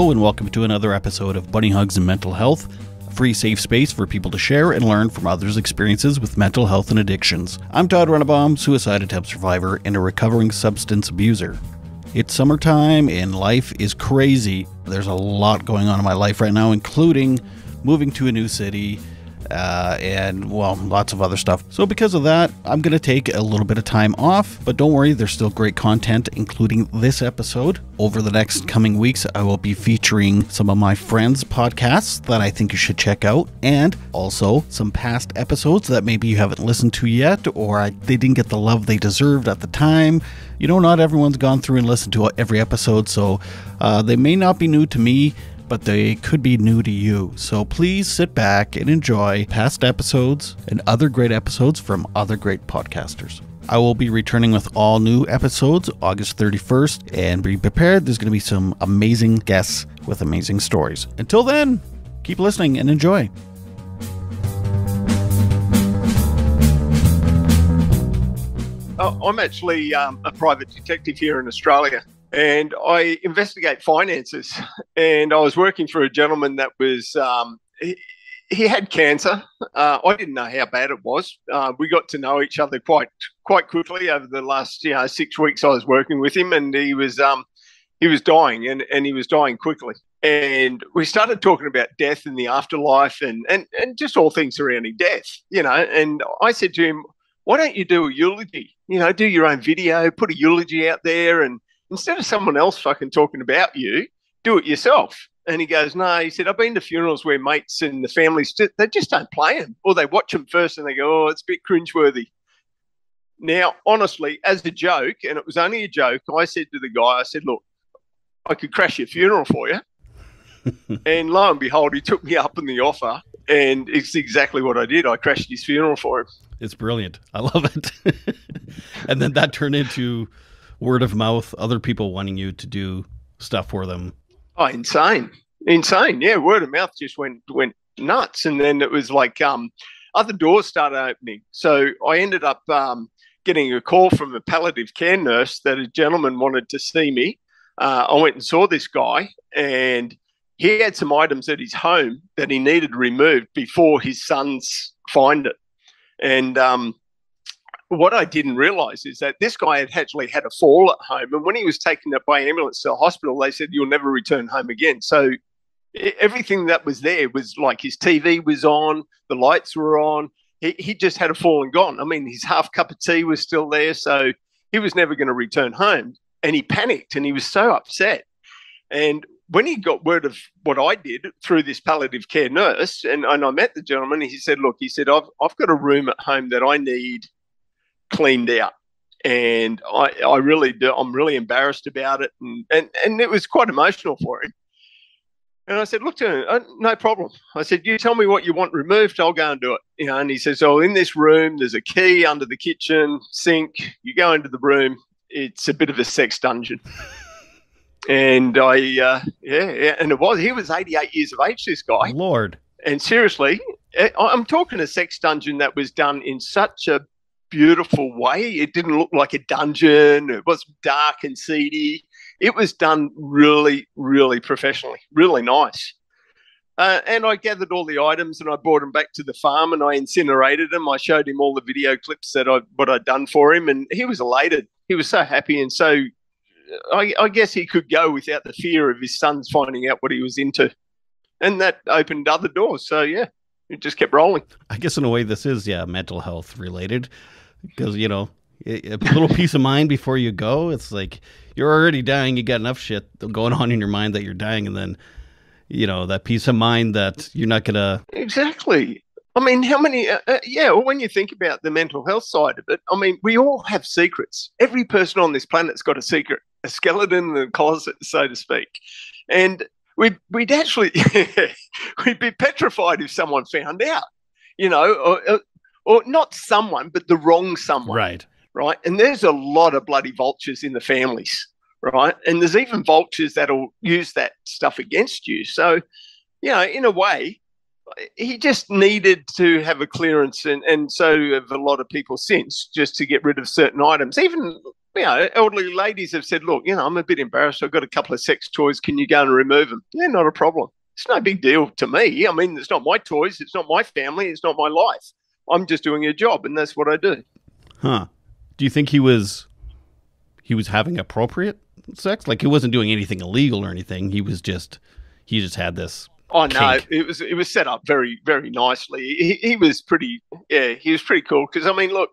Hello, and welcome to another episode of Bunny Hugs and Mental Health, a free safe space for people to share and learn from others' experiences with mental health and addictions. I'm Todd Rennebohm, suicide attempt survivor and a recovering substance abuser. It's summertime and life is crazy. There's a lot going on in my life right now, including moving to a new city, uh, and well, lots of other stuff. So, because of that, I'm going to take a little bit of time off, but don't worry, there's still great content, including this episode. Over the next coming weeks, I will be featuring some of my friends' podcasts that I think you should check out, and also some past episodes that maybe you haven't listened to yet, or I, they didn't get the love they deserved at the time. You know, not everyone's gone through and listened to every episode, so uh, they may not be new to me but they could be new to you. So please sit back and enjoy past episodes and other great episodes from other great podcasters. I will be returning with all new episodes August 31st, and be prepared. There's going to be some amazing guests with amazing stories. Until then, keep listening and enjoy. Oh, I'm actually um, a private detective here in Australia and I investigate finances. And I was working for a gentleman that was um, he, he, had cancer. Uh, I didn't know how bad it was. Uh, we got to know each other quite quite quickly over the last you know six weeks. I was working with him, and he was um, he was dying, and, and he was dying quickly. And we started talking about death and the afterlife, and and and just all things surrounding death, you know. And I said to him, "Why don't you do a eulogy? You know, do your own video, put a eulogy out there, and." Instead of someone else fucking talking about you, do it yourself. And he goes, no, he said, I've been to funerals where mates and the families, they just don't play them or they watch them first and they go, oh, it's a bit cringeworthy. Now, honestly, as a joke, and it was only a joke, I said to the guy, I said, look, I could crash your funeral for you. and lo and behold, he took me up on the offer, and it's exactly what I did. I crashed his funeral for him. It's brilliant. I love it. and then that turned into word of mouth, other people wanting you to do stuff for them. Oh, insane, insane! Yeah, word of mouth just went went nuts, and then it was like um, other doors started opening. So I ended up um, getting a call from a palliative care nurse that a gentleman wanted to see me. Uh, I went and saw this guy, and he had some items at his home that he needed removed before his sons find it. And um, what I didn't realize is that this guy had actually had a fall at home. And when he was taken up by ambulance to the hospital, they said, You'll never return home again. So everything that was there was like his TV was on, the lights were on. He, he just had a fall and gone. I mean, his half cup of tea was still there. So he was never going to return home. And he panicked and he was so upset. And when he got word of what I did through this palliative care nurse, and, and I met the gentleman, he said, Look, he said, I've, I've got a room at home that I need cleaned out. And I, I really do, I'm really embarrassed about it. And, and, and it was quite emotional for him. And I said, look to him, uh, no problem. I said, you tell me what you want removed, I'll go and do it. You know, and he says, oh, in this room, there's a key under the kitchen sink. You go into the room, it's a bit of a sex dungeon. and I, uh, yeah, yeah, and it was. He was 88 years of age, this guy. Lord. And seriously, eh, I'm talking a sex dungeon that was done in such a beautiful way. It didn't look like a dungeon. It was dark and seedy. It was done really, really professionally, really nice. Uh, and I gathered all the items and I brought them back to the farm and I incinerated them. I showed him all the video clips that I what I'd done for him, and he was elated. He was so happy and so. I, I guess he could go without the fear of his sons finding out what he was into, and that opened other doors. So yeah, it just kept rolling. I guess in a way, this is yeah mental health related because you know a little peace of mind before you go. It's like you're already dying. You got enough shit going on in your mind that you're dying, and then you know that peace of mind that you're not gonna exactly. I mean, how many? Uh, uh, yeah, well, when you think about the mental health side of it, I mean, we all have secrets. Every person on this planet's got a secret, a skeleton in the closet, so to speak. And we'd, we'd actually we'd be petrified if someone found out. You know, or, or not someone, but the wrong someone. Right. Right. And there's a lot of bloody vultures in the families. Right. And there's even vultures that'll use that stuff against you. So, you know, in a way, he just needed to have a clearance, and, and so have a lot of people since, just to get rid of certain items. Even you know, elderly ladies have said, look, you know, I'm a bit embarrassed. I've got a couple of sex toys. Can you go and remove them? Yeah, not a problem. It's no big deal to me. I mean, it's not my toys. It's not my family. It's not my life. I'm just doing a job, and that's what I do. Huh? Do you think he was he was having appropriate sex? Like he wasn't doing anything illegal or anything. He was just he just had this. Oh no, it was it was set up very very nicely. He, he was pretty yeah, he was pretty cool because I mean, look,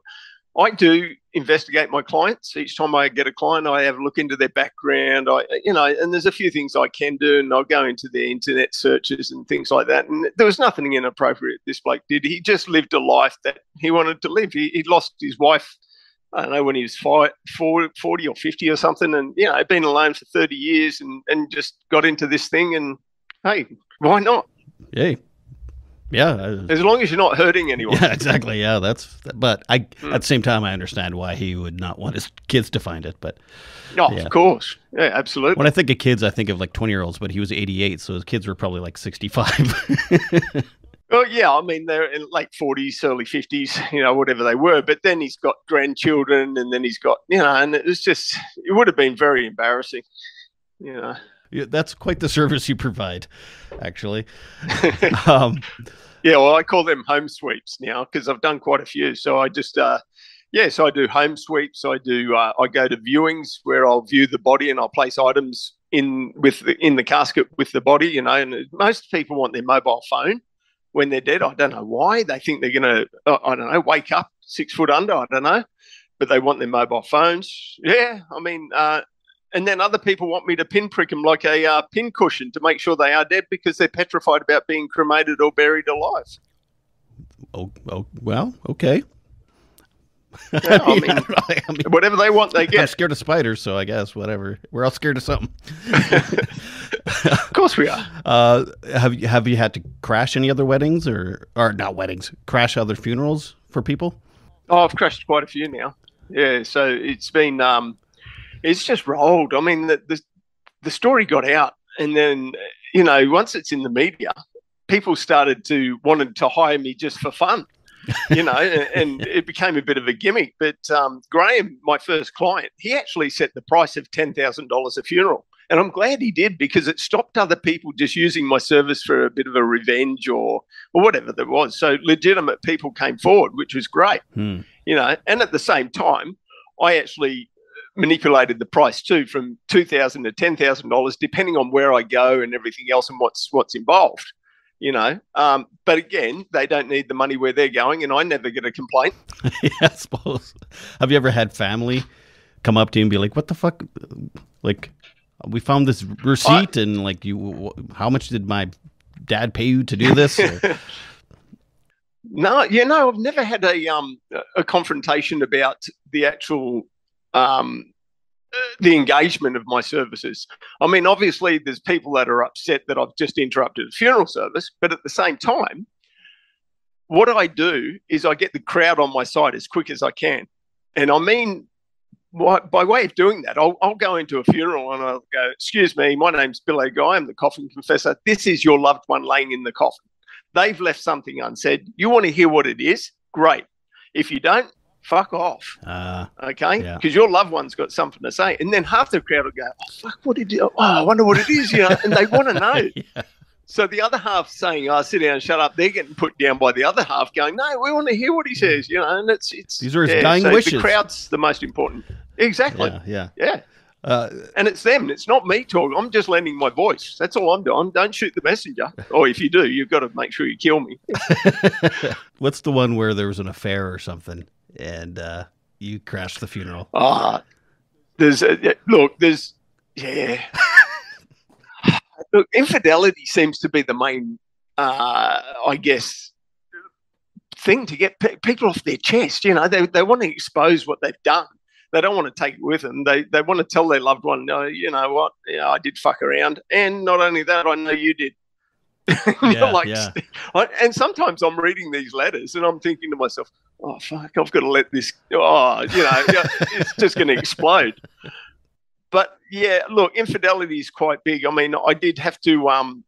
I do investigate my clients each time I get a client. I have a look into their background. I you know, and there's a few things I can do, and I'll go into their internet searches and things like that. And there was nothing inappropriate this bloke did. He just lived a life that he wanted to live. He, he lost his wife. I don't know when he was five, 40 or 50 or something, and you know, been alone for 30 years and, and just got into this thing. And hey, why not? Yay. Yeah. As long as you're not hurting anyone. Yeah, exactly. Yeah, that's. But I, Hmm. at the same time, I understand why he would not want his kids to find it. But Oh, Yeah. of course. Yeah, absolutely. when I think of kids, I think of like twenty year olds. But he was eighty eight, so his kids were probably like sixty five. Well, yeah, I mean, they're in late 40s, early 50s, you know, whatever they were. But then he's got grandchildren and then he's got, you know, and it was just, it would have been very embarrassing, you know. Yeah, that's quite the service you provide, actually. um, Yeah, well, I call them home sweeps now because I've done quite a few. So I just, uh, yeah, so I do home sweeps. I do, uh, I go to viewings where I'll view the body and I'll place items in with the, in the casket with the body, you know. And most people want their mobile phone when they're dead. I don't know why. They think they're going to, uh, I don't know, wake up six foot under. I don't know, but they want their mobile phones. Yeah, I mean, uh, and then other people want me to pinprick them like a uh, pin cushion to make sure they are dead because they're petrified about being cremated or buried alive. oh, oh, well, okay. Yeah, I mean, I mean, whatever they want, they I'm get. scared of spiders, so I guess whatever. We're all scared of something. Of course, we are. Uh, have you have you had to crash any other weddings or or not weddings? Crash other funerals for people? Oh, I've crashed quite a few now. Yeah, so it's been, um, it's just rolled. I mean, the, the the story got out, and then you know, once it's in the media, people started to wanted to hire me just for fun. you know, and, and it became a bit of a gimmick. But um, Graham, my first client, he actually set the price of ten thousand dollars a funeral, and I'm glad he did because it stopped other people just using my service for a bit of a revenge or or whatever there was. So legitimate people came forward, which was great Hmm. you know, and at the same time, I actually manipulated the price too from two thousand to ten thousand dollars, depending on where I go and everything else and what's what's involved. You know, um, but again, they don't need the money where they're going, and I never get a complaint. yeah, I suppose. Have you ever had family come up to you and be like, "What the fuck?" Like, we found this receipt, and like, you, how much did my dad pay you to do this? Or- No, you know, I've never had a um a confrontation about the actual um the engagement of my services. I mean, obviously, there's people that are upset that I've just interrupted a funeral service, but at the same time, what I do is I get the crowd on my side as quick as I can, and I mean. By, by way of doing that, I'll, I'll go into a funeral and I'll go, Excuse me, my name's Bill Edgar. I'm the coffin confessor. This is your loved one laying in the coffin they've left something unsaid. You want to hear what it is? Great. If you don't, fuck off. uh, Okay, Yeah. because your loved one's got something to say, and then half the crowd will go, "Oh fuck, what did you? Oh, I wonder what it is," you know, and they want to know. yeah. So the other half saying, "Oh, sit down, and shut up," they're getting put down by the other half, going, "No, we want to hear what he says," you know, and it's it's These are his dying so wishes. The crowd's the most important. Exactly. yeah, yeah. Yeah. Uh, And it's them. It's not me talking. I'm just lending my voice. That's all I'm doing. Don't shoot the messenger. Or if you do, you've got to make sure you kill me. what's the one where there was an affair or something, and uh, you crashed the funeral? Ah, there's a, look. There's yeah. look, infidelity seems to be the main, uh, I guess, thing to get pe- people off their chest. You know, they they want to expose what they've done. They don't want to take it with them. They they want to tell their loved one, no, you know what, yeah, I did fuck around, and not only that, I know you did. Yeah, like, yeah. I, and sometimes I'm reading these letters and I'm thinking to myself, oh fuck, I've got to let this. Oh, you know, it's just going to explode. But yeah, look, infidelity is quite big. I mean, I did have to. Um,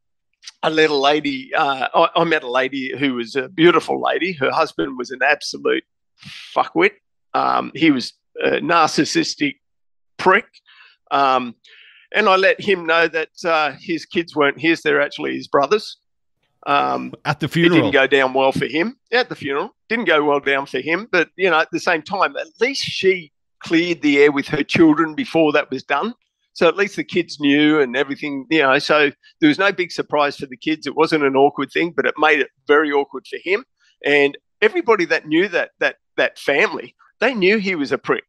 I let a lady. Uh, I, I met a lady who was a beautiful lady. Her husband was an absolute fuckwit. Um, he was a narcissistic prick. Um, and I let him know that uh, his kids weren't his; they're actually his brothers. Um, at the funeral, it didn't go down well for him. At the funeral, didn't go well down for him. But you know, at the same time, at least she cleared the air with her children before that was done. So at least the kids knew and everything, you know. So there was no big surprise for the kids. It wasn't an awkward thing, but it made it very awkward for him. And everybody that knew that that that family, they knew he was a prick,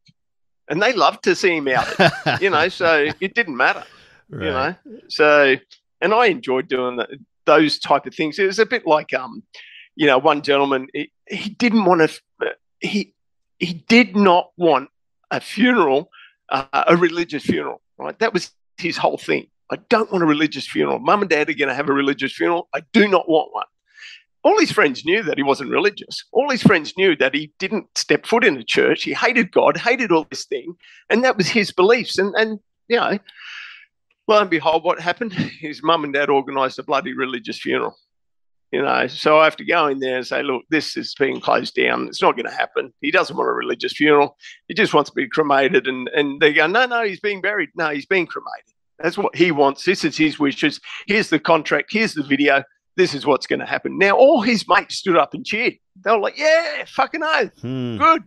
and they loved to see him out. you know, so it didn't matter. Right. You know, so and I enjoyed doing that, those type of things. It was a bit like um, you know, one gentleman he, he didn't want to he he did not want a funeral, uh, a religious funeral. Right, that was his whole thing. I don't want a religious funeral. Mum and dad are going to have a religious funeral. I do not want one all his friends knew that he wasn't religious. All his friends knew that he didn't step foot in a church. He hated God, hated all this thing, and that was his beliefs. And and you know, lo and behold, what happened? His mum and dad organised a bloody religious funeral. You know, so I have to go in there and say, look, this is being closed down. It's not going to happen. He doesn't want a religious funeral. He just wants to be cremated. And and they go, no, no, he's being buried. No, he's being cremated. That's what he wants. This is his wishes. Here's the contract. Here's the video this is what's going to happen. Now, all his mates stood up and cheered. They were like, yeah, fucking oath. Hmm. Good.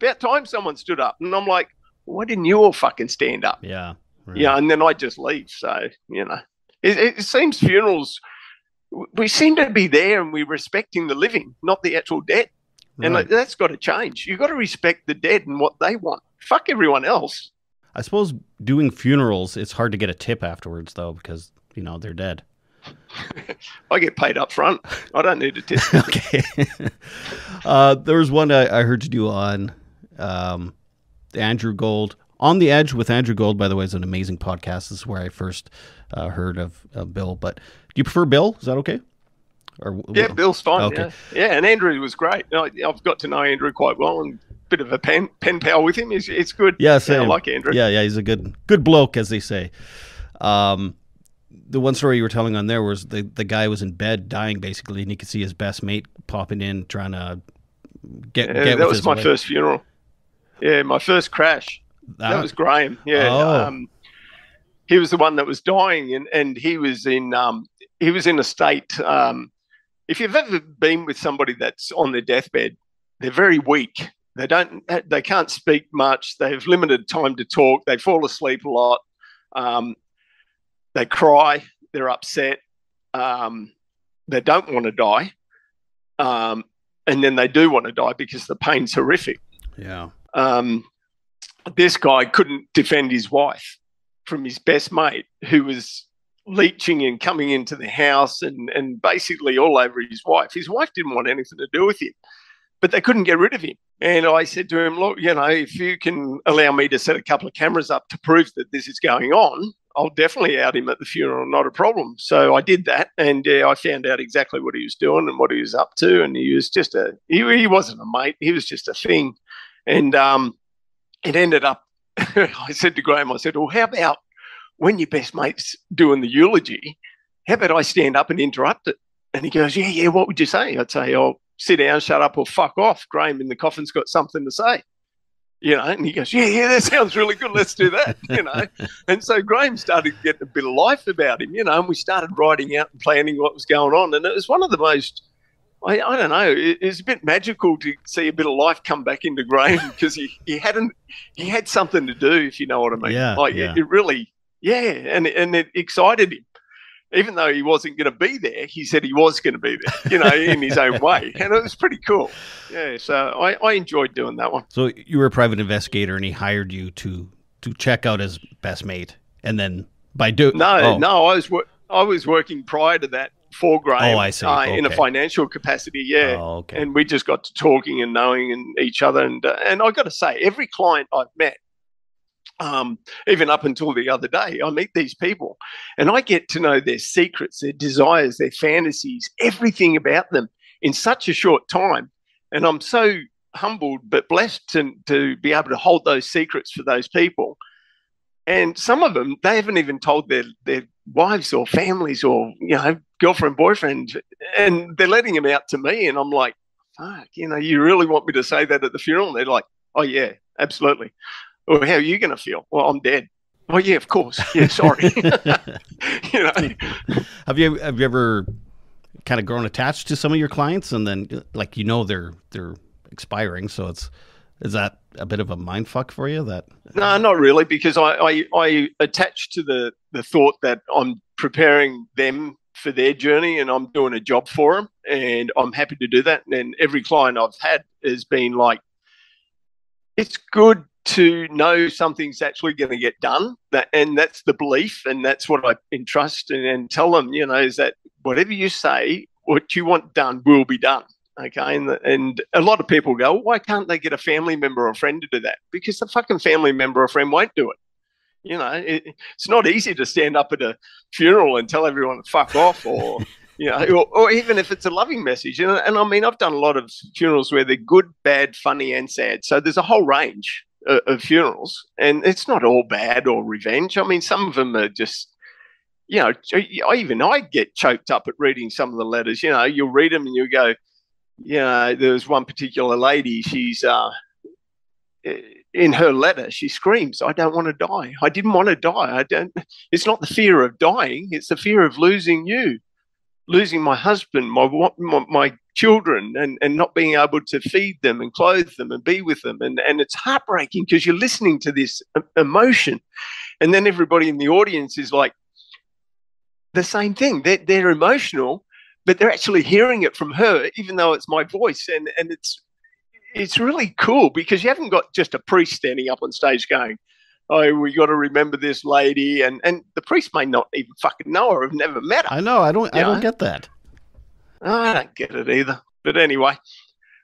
About time someone stood up. And I'm like, why didn't you all fucking stand up? Yeah. Right. Yeah. And then I just leave. So, you know, it, it seems funerals, we seem to be there and we're respecting the living, not the actual dead. And right. that's got to change. You've got to respect the dead and what they want. Fuck everyone else. I suppose doing funerals, it's hard to get a tip afterwards, though, because, you know, they're dead. I get paid up front. I don't need a tip. okay. uh, there was one I, I, heard you do on um, Andrew Gold. On the Edge with Andrew Gold, by the way, is an amazing podcast. This is where I first uh, heard of, of, Bill. But do you prefer Bill? Is that okay? Or, yeah, Bill's fine. Okay. Yeah. yeah, and Andrew was great. I, have got to know Andrew quite well and bit of a pen pen pal with him. It's, it's good. Yeah, same. Yeah, I like Andrew. Yeah, yeah, he's a good good bloke, as they say. Um, the one story you were telling on there was the the guy was in bed dying basically, and he could see his best mate popping in trying to get. Yeah, get that was my first funeral. Yeah, my first crash. That, that was Graham. Yeah, oh. um, he was the one that was dying, and and he was in um, he was in a state. Um, if you've ever been with somebody that's on their deathbed, they're very weak. They don't. They can't speak much. They have limited time to talk. They fall asleep a lot. Um, they cry, they're upset, um, they don't want to die, um, and then they do want to die because the pain's horrific. Yeah. Um, this guy couldn't defend his wife from his best mate, who was leeching and coming into the house and, and basically all over his wife. His wife didn't want anything to do with him, but they couldn't get rid of him. And I said to him, Look, you know, if you can allow me to set a couple of cameras up to prove that this is going on, I'll definitely out him at the funeral, not a problem. So I did that, and I found out exactly what he was doing and what he was up to. And he was just a he, he wasn't a mate; he was just a thing. And um, it ended up. I said to Graham, I said, "Well, how about when your best mate's doing the eulogy? How about I stand up and interrupt it?" And he goes, "Yeah, yeah. What would you say?" I'd say, "Oh, sit down, shut up, or fuck off." Graham in the coffin's got something to say you know, and he goes, yeah, yeah, that sounds really good. Let's do that, you know. and so Graham started getting a bit of life about him, you know, and we started writing out and planning what was going on. And it was one of the most, I, I don't know, it, it was a bit magical to see a bit of life come back into Graham because he, he hadn't, he had something to do, if you know what I mean. Yeah. Like yeah. It, it really, yeah, and, and it excited him even though he wasn't going to be there, he said he was going to be there, you know, in his own way. And it was pretty cool. Yeah. So I, I enjoyed doing that one. So you were a private investigator and he hired you to, to check out his best mate. And then by doing, no, oh. no, I was, I was working prior to that for Graham. Oh, I see. Uh, okay. In a financial capacity. Yeah. Oh, okay. And we just got to talking and knowing and each other. And, uh, and I got to say, every client I've met um, even up until the other day, I meet these people and I get to know their secrets, their desires, their fantasies, everything about them in such a short time. And I'm so humbled but blessed to, to be able to hold those secrets for those people. And some of them, they haven't even told their, their wives or families or, you know, girlfriend, boyfriend, and they're letting him out to me. And I'm like, fuck, you know, you really want me to say that at the funeral? And they're like, Oh yeah, absolutely. Well, how are you going to feel? Well, I'm dead. Oh yeah, of course. Yeah, sorry. you know. Have you have you ever kind of grown attached to some of your clients, and then like you know they're they're expiring, so it's is that a bit of a mind fuck for you? That no, not really, because I I, I attach to the the thought that I'm preparing them for their journey and I'm doing a job for them and I'm happy to do that. And every client I've had has been like, it's good to know something's actually going to get done. That and that's the belief and that's what i entrust and, and, tell them you know is that whatever you say what you want done will be done okay? And, the, and a lot of people go why can't they get a family member or friend to do that? Because the fucking family member or friend won't do it you know it, it's not easy to stand up at a funeral and tell everyone to fuck off or you know, or, or, even if it's a loving message. And, and I mean, I've done a lot of funerals where they're good, bad, funny, and sad. So there's a whole range of, of funerals, and it's not all bad or revenge. I mean, some of them are just you know, I, even I get choked up at reading some of the letters. You know, you'll read them and you'll go, you know, there was one particular lady. She's uh, in her letter. She screams, "I don't want to die. I didn't want to die. I don't." It's not the fear of dying. It's the fear of losing you losing my husband, my my, my children, and, and not being able to feed them and clothe them and be with them. And, and it's heartbreaking because you're listening to this emotion. And then everybody in the audience is like, the same thing. They're, they're emotional, but they're actually hearing it from her, even though it's my voice. And, and it's, it's really cool because you haven't got just a priest standing up on stage going, oh, we got to remember this lady, and and the priest may not even fucking know her, have never met her. I know. I don't. I don't get that. I don't get it either. But anyway,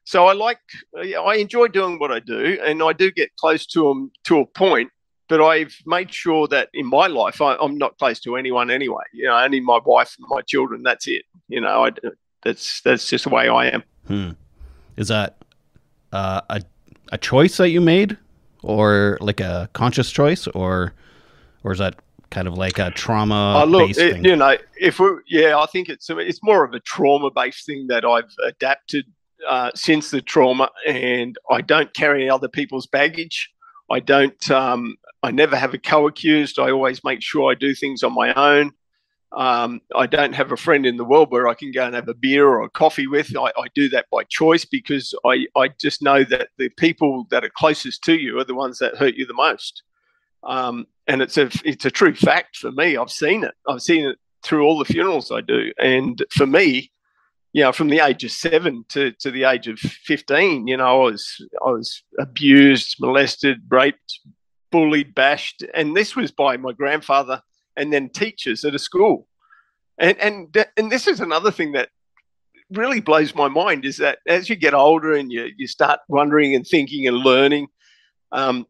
so I like, I enjoy doing what I do, and I do get close to them to a point. But I've made sure that in my life, I, am not close to anyone anyway. You know, only my wife and my children. That's it. You know, I, that's that's just the way I am. Hmm. Is that uh, a a choice that you made? or like a conscious choice, or or is that kind of like a trauma oh, look, it, You know, if we yeah, I think it's it's more of a trauma based thing that I've adapted uh, since the trauma, and I don't carry other people's baggage. I don't. Um, I never have a co-accused. I always make sure I do things on my own. Um, I don't have a friend in the world where I can go and have a beer or a coffee with. I, I, do that by choice because I, I just know that the people that are closest to you are the ones that hurt you the most. Um, and it's a it's a true fact for me. I've seen it. I've seen it through all the funerals I do. And for me, you know, from the age of seven to, to the age of fifteen, you know, I was I was abused, molested, raped, bullied, bashed, and this was by my grandfather and then teachers at a school. And and and this is another thing that really blows my mind is that as you get older and you you start wondering and thinking and learning, um,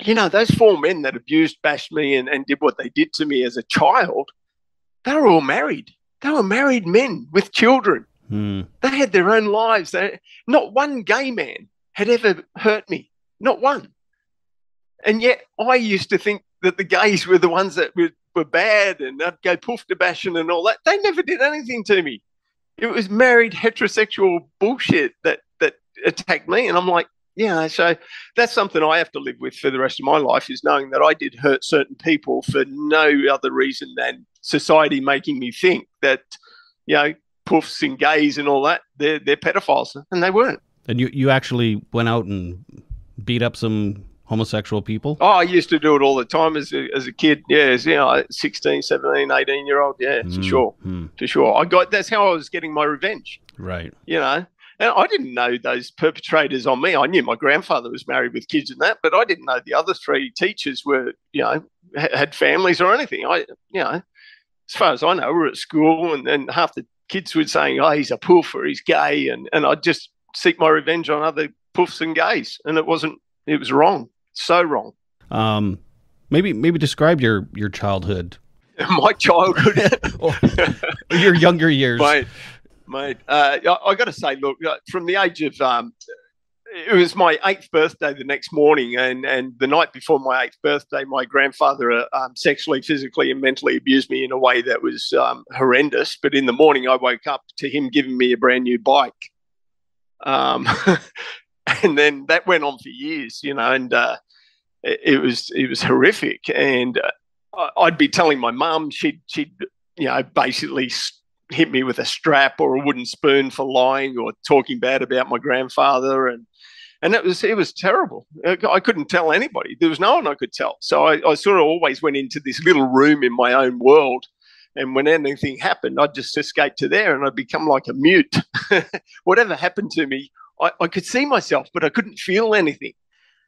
you know, those four men that abused, bashed me, and, and did what they did to me as a child, they were all married. They were married men with children. Hmm. They had their own lives. They, not one gay man had ever hurt me. Not one. And yet I used to think that the gays were the ones that were were bad and I'd go poof to bashing and all that. They never did anything to me. It was married heterosexual bullshit that that attacked me. And I'm like, yeah, so that's something I have to live with for the rest of my life is knowing that I did hurt certain people for no other reason than society making me think that, you know, poofs and gays and all that, they're they're pedophiles. And they weren't. And you, you actually went out and beat up some homosexual people? Oh, I used to do it all the time as a, as a kid. Yeah, as, you know, 16, 17, 18 year old. Yeah, mm, for sure. Mm. For sure. I got, that's how I was getting my revenge. Right. You know, and I didn't know those perpetrators on me. I knew my grandfather was married with kids and that, but I didn't know the other three teachers were, you know, had families or anything. I, you know, as far as I know, we are at school and then half the kids were saying, oh, he's a poof or he's gay. And, and I'd just seek my revenge on other poofs and gays. And it wasn't, it was wrong so wrong. Um, maybe maybe describe your your childhood. My childhood, your younger years, mate. Mate, uh, I, I got to say, look, uh, from the age of um, it was my eighth birthday the next morning, and, and the night before my eighth birthday, my grandfather uh, um, sexually, physically, and mentally abused me in a way that was um, horrendous. But in the morning, I woke up to him giving me a brand new bike. Um, and then that went on for years, you know, and uh, it, was it was horrific. And uh, I'd be telling my mum, she'd she'd you know basically hit me with a strap or a wooden spoon for lying or talking bad about my grandfather, and and it was it was terrible. I couldn't tell anybody. There was no one I could tell. So I, I sort of always went into this little room in my own world and when anything happened, I'd just escape to there and I'd become like a mute. Whatever happened to me, I, I, could see myself, but I couldn't feel anything.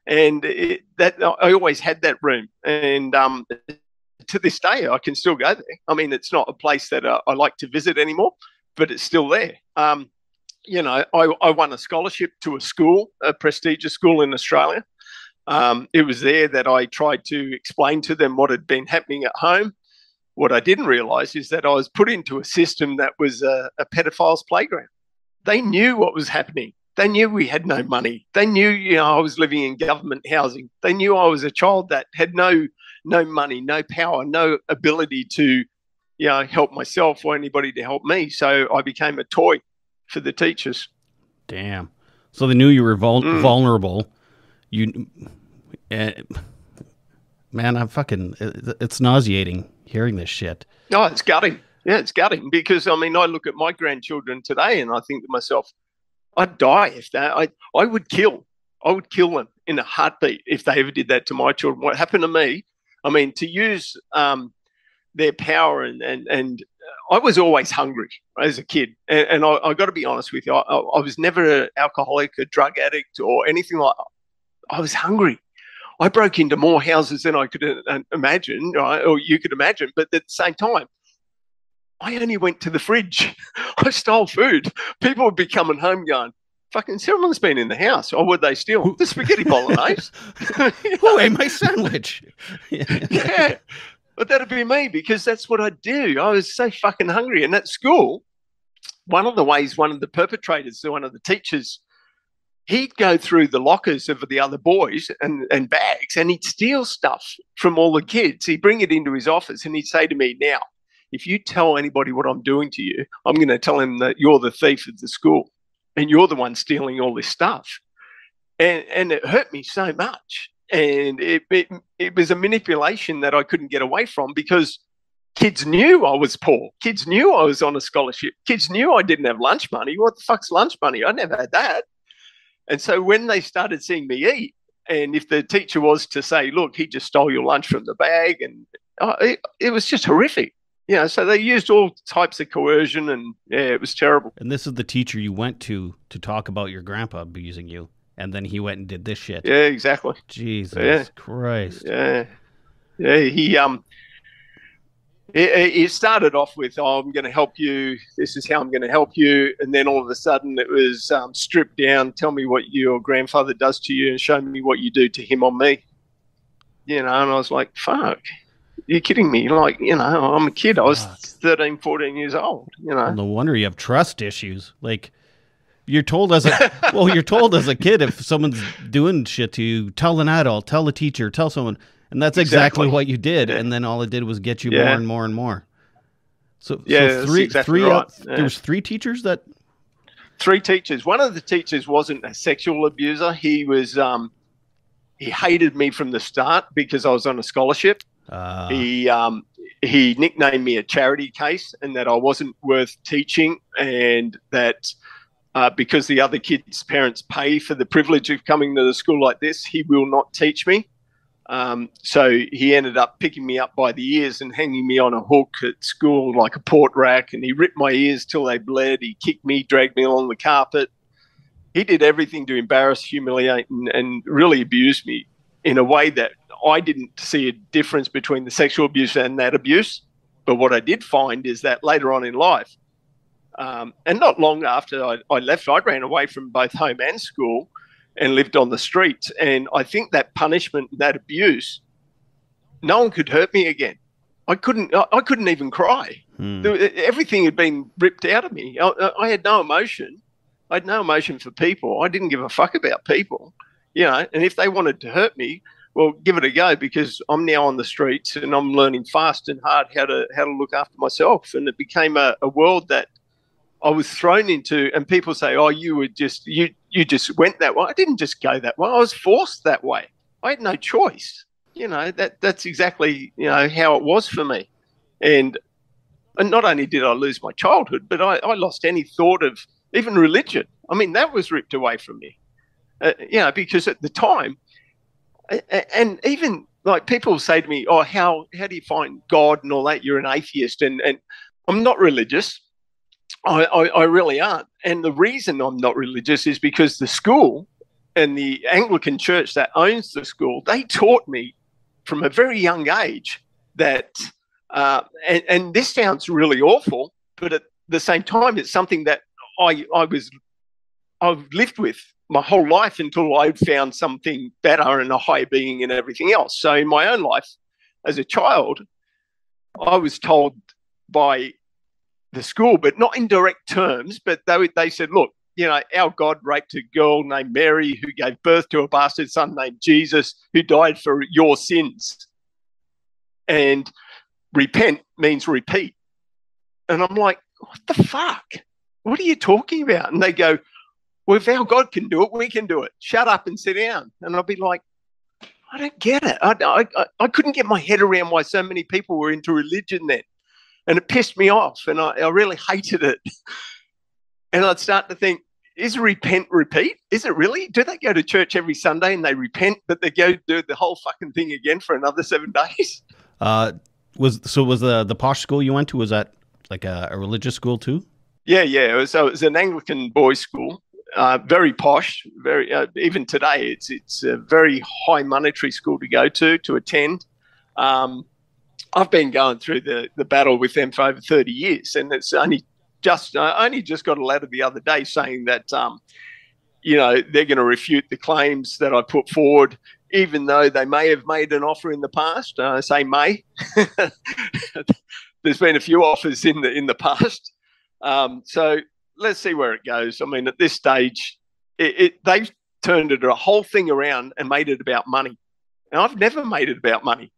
And it, that I always had that room. And um, to this day, I can still go there. I mean, it's not a place that uh, I like to visit anymore, but it's still there. Um, you know, I, I, won a scholarship to a school, a prestigious school in Australia. Um, it was there that I tried to explain to them what had been happening at home what I didn't realize is that I was put into a system that was a, a pedophile's playground. They knew what was happening. They knew we had no money. They knew, you know, I was living in government housing. They knew I was a child that had no no money, no power, no ability to, you know, help myself or anybody to help me. So I became a toy for the teachers. Damn. So they knew you were vul- mm. vulnerable. You, uh, man, I'm fucking. It's nauseating hearing this shit. Oh, it's gutting. Yeah, it's gutting because I mean, I look at my grandchildren today and I think to myself, I'd die if that. I I would kill. I would kill them in a heartbeat if they ever did that to my children. What happened to me? I mean, to use um, their power and and and I was always hungry as a kid, and, and I, I got to be honest with you, I, I was never an alcoholic, a drug addict, or anything like. That. I was hungry, I broke into more houses than I could uh, imagine, right? or you could imagine. But at the same time, I only went to the fridge. I stole food. People would be coming home going, fucking someone's been in the house. Oh, or would they steal the spaghetti bolognese? Who ate my sandwich? yeah. But that'd be me because that's what I do. I was so fucking hungry. And at school, one of the ways one of the perpetrators, one of the teachers he'd go through the lockers of the other boys and, and bags and he'd steal stuff from all the kids. He'd bring it into his office and he'd say to me, Now, if you tell anybody what I'm doing to you, I'm going to tell him that you're the thief of the school and you're the one stealing all this stuff. And, and it hurt me so much. And it, it, it was a manipulation that I couldn't get away from because kids knew I was poor. Kids knew I was on a scholarship. Kids knew I didn't have lunch money. What the fuck's lunch money? I never had that. And so when they started seeing me eat, and if the teacher was to say, look, he just stole your lunch from the bag, and oh, it, it was just horrific. You know, so they used all types of coercion, and yeah, it was terrible. And this is the teacher you went to to talk about your grandpa abusing you, and then he went and did this shit. Yeah, exactly. Jesus yeah. Christ. Yeah, yeah. He um, it, it, started off with, oh, I'm going to help you. This is how I'm going to help you. And then all of a sudden it was um, stripped down. Tell me what your grandfather does to you and show me what you do to him on me. You know, and I was like, fuck, you're kidding me. Like, you know, I'm a kid. I was 13, 14 years old, you know. Well, no wonder you have trust issues. Like, you're told as a well, you're told as a kid if someone's doing shit to you, tell an adult, tell a teacher, tell someone and that's exactly, exactly what you did. And then all it did was get you yeah. more and more and more. So yeah, so three, exactly three, right. yeah. there was three teachers that. Three teachers. One of the teachers wasn't a sexual abuser. He was. Um, he hated me from the start because I was on a scholarship. Uh. He um, he nicknamed me a charity case and that I wasn't worth teaching and that uh, because the other kids' parents pay for the privilege of coming to the school like this, he will not teach me. Um, so he ended up picking me up by the ears and hanging me on a hook at school like a port rack. And he ripped my ears till they bled. He kicked me, dragged me along the carpet. He did everything to embarrass, humiliate, and, and really abuse me in a way that I didn't see a difference between the sexual abuse and that abuse. But what I did find is that later on in life, um, and not long after I, I left, I ran away from both home and school and lived on the streets. And I think that punishment, that abuse, no one could hurt me again. I couldn't. I couldn't even cry. Hmm. Everything had been ripped out of me. I, I, had no emotion. I had no emotion for people. I didn't give a fuck about people. You know, and if they wanted to hurt me, well, give it a go because I'm now on the streets and I'm learning fast and hard how to how to look after myself. And it became a, a world that I was thrown into, and people say, "Oh, you were just you you just went that way." I didn't just go that way. I was forced that way. I had no choice. You know that that's exactly you know how it was for me, and and not only did I lose my childhood, but I, I lost any thought of even religion. I mean, that was ripped away from me. Uh, you know, because at the time, and even like people say to me, "Oh, how how do you find God and all that? You're an atheist," and and I'm not religious. I, I, I really aren't. And the reason I'm not religious is because the school and the Anglican church that owns the school, they taught me from a very young age that, uh, and, and this sounds really awful, but at the same time, it's something that I, I was, I've lived with my whole life until I found something better and a higher being and everything else. So in my own life, as a child, I was told by the school, but not in direct terms, but they they said, look, you know, our God raped a girl named Mary who gave birth to a bastard son named Jesus who died for your sins. And repent means repeat. And I'm like, what the fuck? What are you talking about? And they go, well, if our God can do it, we can do it. Shut up and sit down. And I'll be like, I don't get it. I, I, I couldn't get my head around why so many people were into religion then. And it pissed me off. And I, I really hated it. and I'd start to think, is repent repeat? Is it really? Do they go to church every Sunday and they repent, but they go do the whole fucking thing again for another seven days? Uh, was so was the the posh school you went to was that like a, a religious school too? Yeah, yeah. It was, so it was an Anglican boys' school, uh, very posh. Very uh, even today, it's it's a very high monetary school to go to to attend. Um, I've been going through the, the battle with them for over thirty years, and it's only just I only just got a letter the other day saying that um, you know they're going to refute the claims that I put forward, even though they may have made an offer in the past. Uh, I say may. There's been a few offers in the in the past, um, so let's see where it goes. I mean, at this stage, it, it, they've turned it a whole thing around and made it about money. And I've never made it about money.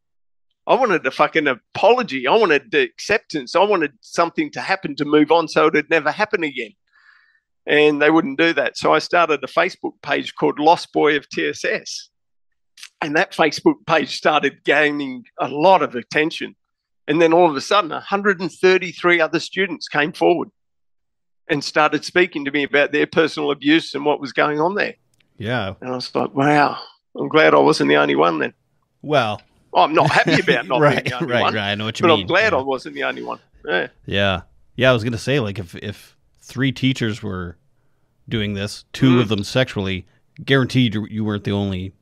I wanted a fucking apology. I wanted acceptance. I wanted something to happen to move on so it'd never happen again. And they wouldn't do that. So I started a Facebook page called Lost Boy of TSS. And that Facebook page started gaining a lot of attention. And then all of a sudden, 133 other students came forward and started speaking to me about their personal abuse and what was going on there. Yeah. And I was like, wow, I'm glad I wasn't the only one then. Well, oh, I'm not happy about not right, being the only right, one. Right, right. I know what you but mean. But I'm glad yeah. I wasn't the only one. Yeah. Yeah. Yeah, I was going to say, like, if, if three teachers were doing this, two Mm. of them sexually, guaranteed you- you weren't the only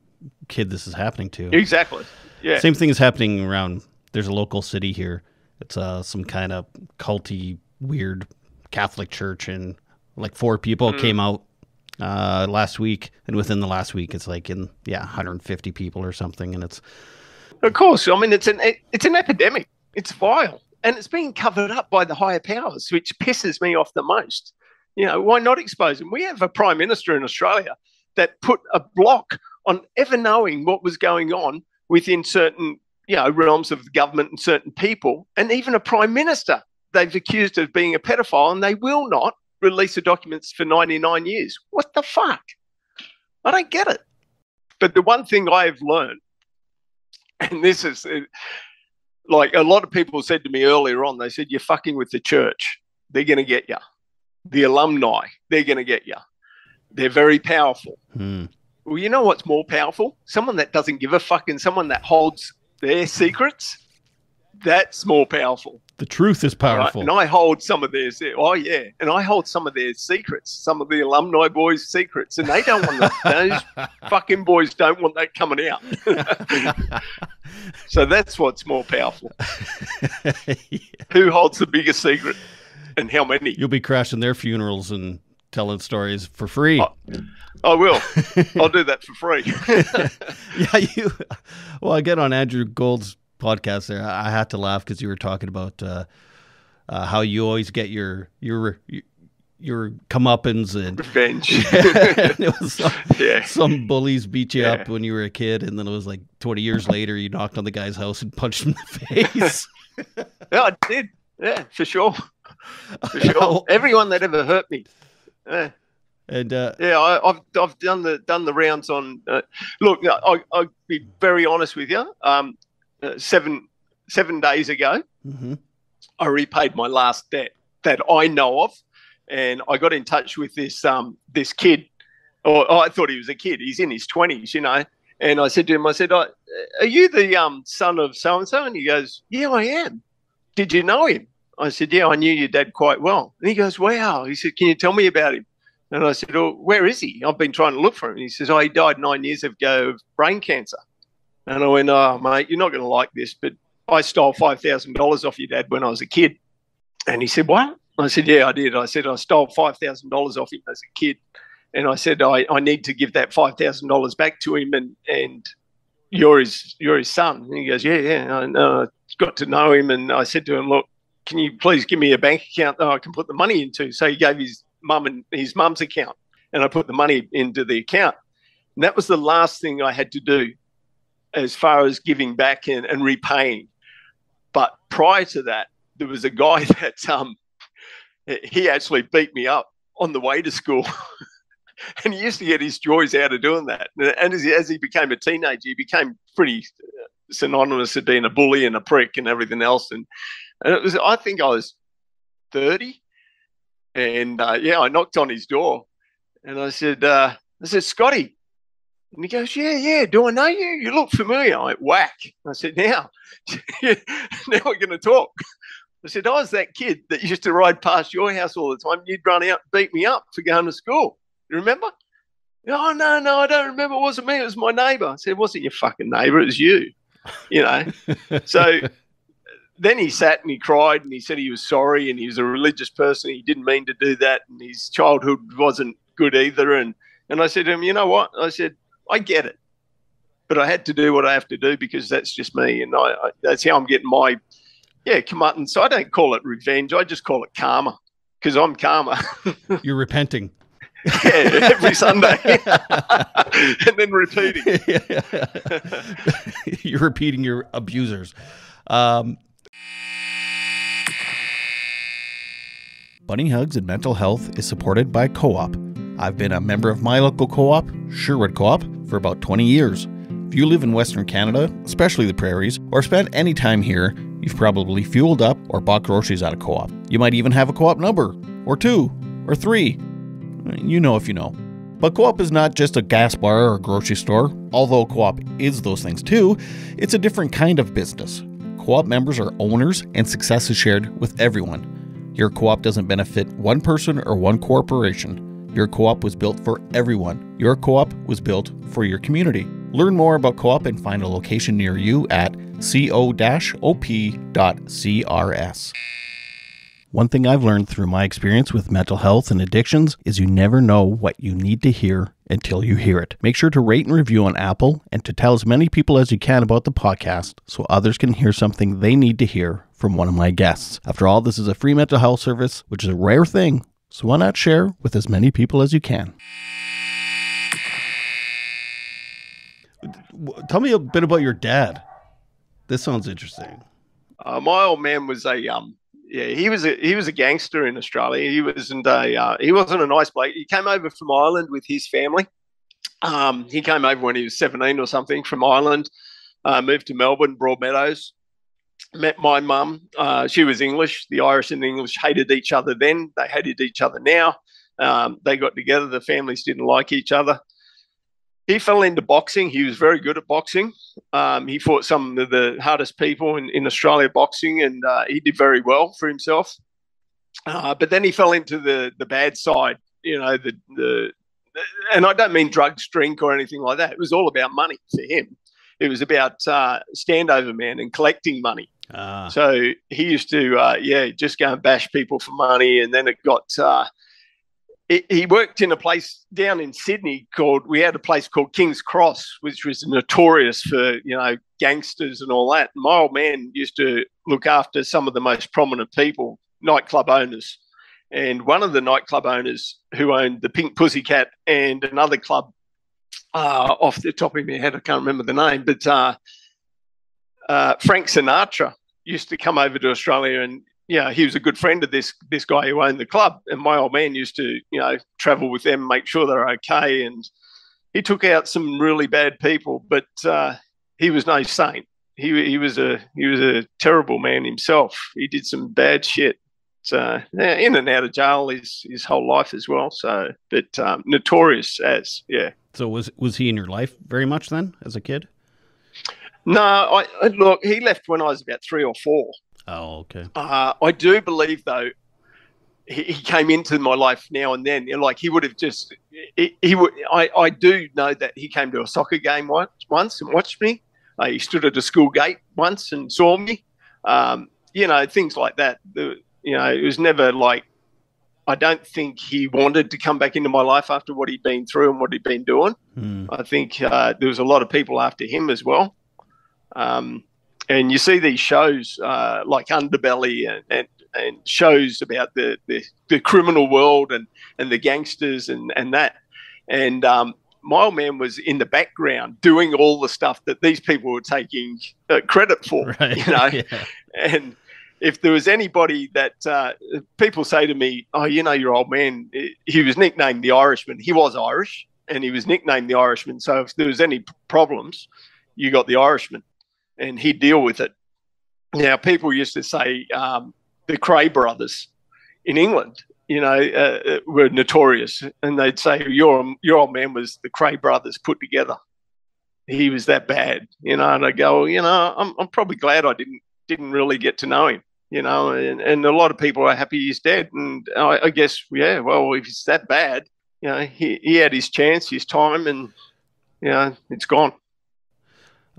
kid this is happening to. Exactly. Yeah. Same thing is happening around. There's a local city here. It's uh, some kind of culty, weird Catholic church, and like four people Mm. came out uh, last week, and within the last week, it's like in yeah, 150 people or something, and it's Of course. I mean, it's an it's an epidemic. It's vile, and it's being covered up by the higher powers, which pisses me off the most. You know, why not expose them? We have a prime minister in Australia that put a block on ever knowing what was going on within certain you know realms of the government and certain people, and even a prime minister they've accused of being a pedophile, and they will not release the documents for 99 years. What the fuck? I don't get it. But the one thing I have learned and this is uh, like a lot of people said to me earlier on they said you're fucking with the church they're going to get you the alumni they're going to get you they're very powerful hmm. well you know what's more powerful someone that doesn't give a fuck and someone that holds their secrets that's more powerful the truth is right? powerful. and i hold some of their oh yeah and i hold some of their secrets some of the alumni boys secrets and they don't want that those fucking boys don't want that coming out so that's what's more powerful who holds the biggest secret and how many You'll be crashing their funerals and telling stories for free. Oh. i will i'll do that for free yeah, you. Well, I get on Andrew Gold's podcast there. I had to laugh because you were talking about uh, uh, how you always get your your your comeuppance and, revenge and it was some, yeah some bullies beat you up when you were a kid, and then it was like twenty years later you knocked on the guy's house and punched him in the face. yeah i did yeah for sure For sure. Everyone that ever hurt me. Yeah. And uh, yeah, I, have I've done the done the rounds on. Uh, look, I, I'll be very honest with you. Um, uh, seven seven days ago, mm-hmm. I repaid my last debt that I know of, and I got in touch with this um, this kid. Or oh, I thought he was a kid. He's in his twenties, you know. And I said to him, I said, "Are you the um, son of so and so?" And he goes, "Yeah, I am." Did you know him? I said, "Yeah, I knew your dad quite well." And he goes, "Wow." He said, "Can you tell me about him?" And I said, "Oh, where is he? I've been trying to look for him." And he says, "Oh, he died nine years ago of brain cancer." And I went, "Oh, mate, you're not going to like this, but I stole five thousand dollars off your dad when I was a kid." And he said, "What?" I said, "Yeah, I did." I said, "I stole five thousand dollars off him as a kid." And I said, I, I need to give that five thousand dollars back to him, and and you're his you're his son. And he goes, yeah, yeah. I know. got to know him, and I said to him, look, can you please give me a bank account that I can put the money into? So he gave his mum and his mum's account, and I put the money into the account. And that was the last thing I had to do as far as giving back and, and repaying. But prior to that, there was a guy that um, he actually beat me up on the way to school. and he used to get his joys out of doing that. And as he, as he became a teenager, he became pretty uh, synonymous with being a bully and a prick and everything else. And, and it was, I think I was 30. And uh, yeah, I knocked on his door and I said, uh, I said, Scotty. And he goes, Yeah, yeah, do I know you? You look familiar. I went, Whack. I said, Now, now we're going to talk. I said, I was that kid that used to ride past your house all the time. You'd run out and beat me up for going to school. You remember? Oh, no, no, I don't remember. It wasn't me. It was my neighbor. I said, It wasn't your fucking neighbor. It was you. You know? so then he sat and he cried and he said he was sorry and he was a religious person. He didn't mean to do that. And his childhood wasn't good either. And, and I said to him, You know what? I said, I get it. But I had to do what I have to do because that's just me. And I, I that's how I'm getting my, yeah, comeuppance. So I don't call it revenge. I just call it karma because I'm karma. You're repenting yeah, every Sunday, and then repeating. You're repeating your abusers. Um, Bunny Hugs and Mental Health is supported by Co op. I've been a member of my local co op, Sherwood Co op, for about 20 years. If you live in Western Canada, especially the prairies, or spent any time here, you've probably fueled up or bought groceries at a co op. You might even have a co op number, or two, or three. You know if you know. But Co op is not just a gas bar or grocery store, although Co op is those things too, it's a different kind of business. Co op members are owners, and success is shared with everyone. Your co op doesn't benefit one person or one corporation. Your co op was built for everyone. Your co op was built for your community. Learn more about co op and find a location near you at co op.crs. One thing I've learned through my experience with mental health and addictions is you never know what you need to hear until you hear it. Make sure to rate and review on Apple and to tell as many people as you can about the podcast so others can hear something they need to hear from one of my guests. After all, this is a free mental health service, which is a rare thing, so why not share with as many people as you can? Tell me a bit about your dad. This sounds interesting. Uh, my old man was a um, yeah, he was a he was a gangster in Australia. He wasn't a uh, he wasn't a nice bloke. He came over from Ireland with his family. Um, he came over when he was seventeen or something from Ireland. Uh, moved to Melbourne, Broadmeadows. Met my mum. Uh, she was English. The Irish and the English hated each other then. They hated each other now. Um, they got together. The families didn't like each other he fell into boxing. He was very good at boxing. Um, he fought some of the hardest people in, in Australia boxing, and uh, he did very well for himself. Uh, but then he fell into the the bad side. You know, the the and I don't mean drugs, drink, or anything like that. It was all about money for him. It was about uh, standover man and collecting money. Ah. So he used to, uh, yeah, just go and bash people for money, and then it got uh, he worked in a place down in Sydney called we had a place called King's Cross, which was notorious for you know gangsters and all that. my old man used to look after some of the most prominent people, nightclub owners, and one of the nightclub owners who owned the Pink Pussycat and another club uh, off the top of my head, I can't remember the name, but uh, uh, Frank Sinatra used to come over to Australia and yeah, he was a good friend of this this guy who owned the club, and my old man used to, you know, travel with them, make sure they're okay, and he took out some really bad people, but uh, he was no saint. He he was a he was a terrible man himself. He did some bad shit. So in and out of jail his his whole life as well. So, but um, notorious as yeah. So was was he in your life very much then as a kid? No, I look. He left when I was about three or four. Oh, okay. Uh, I do believe though he, he, came into my life now and then. Like he would have just he, he, would. I, I do know that he came to a soccer game once, once and watched me. Uh, he stood at a school gate once and saw me. Um, you know things like that. The, you know it was never like I don't think he wanted to come back into my life after what he'd been through and what he'd been doing. Hmm. I think uh, there was a lot of people after him as well. Um, and you see these shows uh, like Underbelly and, and, and shows about the, the, the, criminal world and, and the gangsters and, and that. And um, my old man was in the background doing all the stuff that these people were taking uh, credit for, right. you know. yeah. And if there was anybody that uh, people say to me, "Oh, you know, your old man," he was nicknamed the Irishman. He was Irish, and he was nicknamed the Irishman. So if there was any problems, you got the Irishman and he'd deal with it. Now, people used to say um, the Kray brothers in England, you know, uh, uh, were notorious, and they'd say your your old man was the Kray brothers put together. He was that bad, you know. And I go, you know, I'm I'm probably glad I didn't didn't really get to know him, you know. And, and a lot of people are happy he's dead, and I, I guess, yeah, well, if it's that bad, you know, he he had his chance, his time, and you know, it's gone.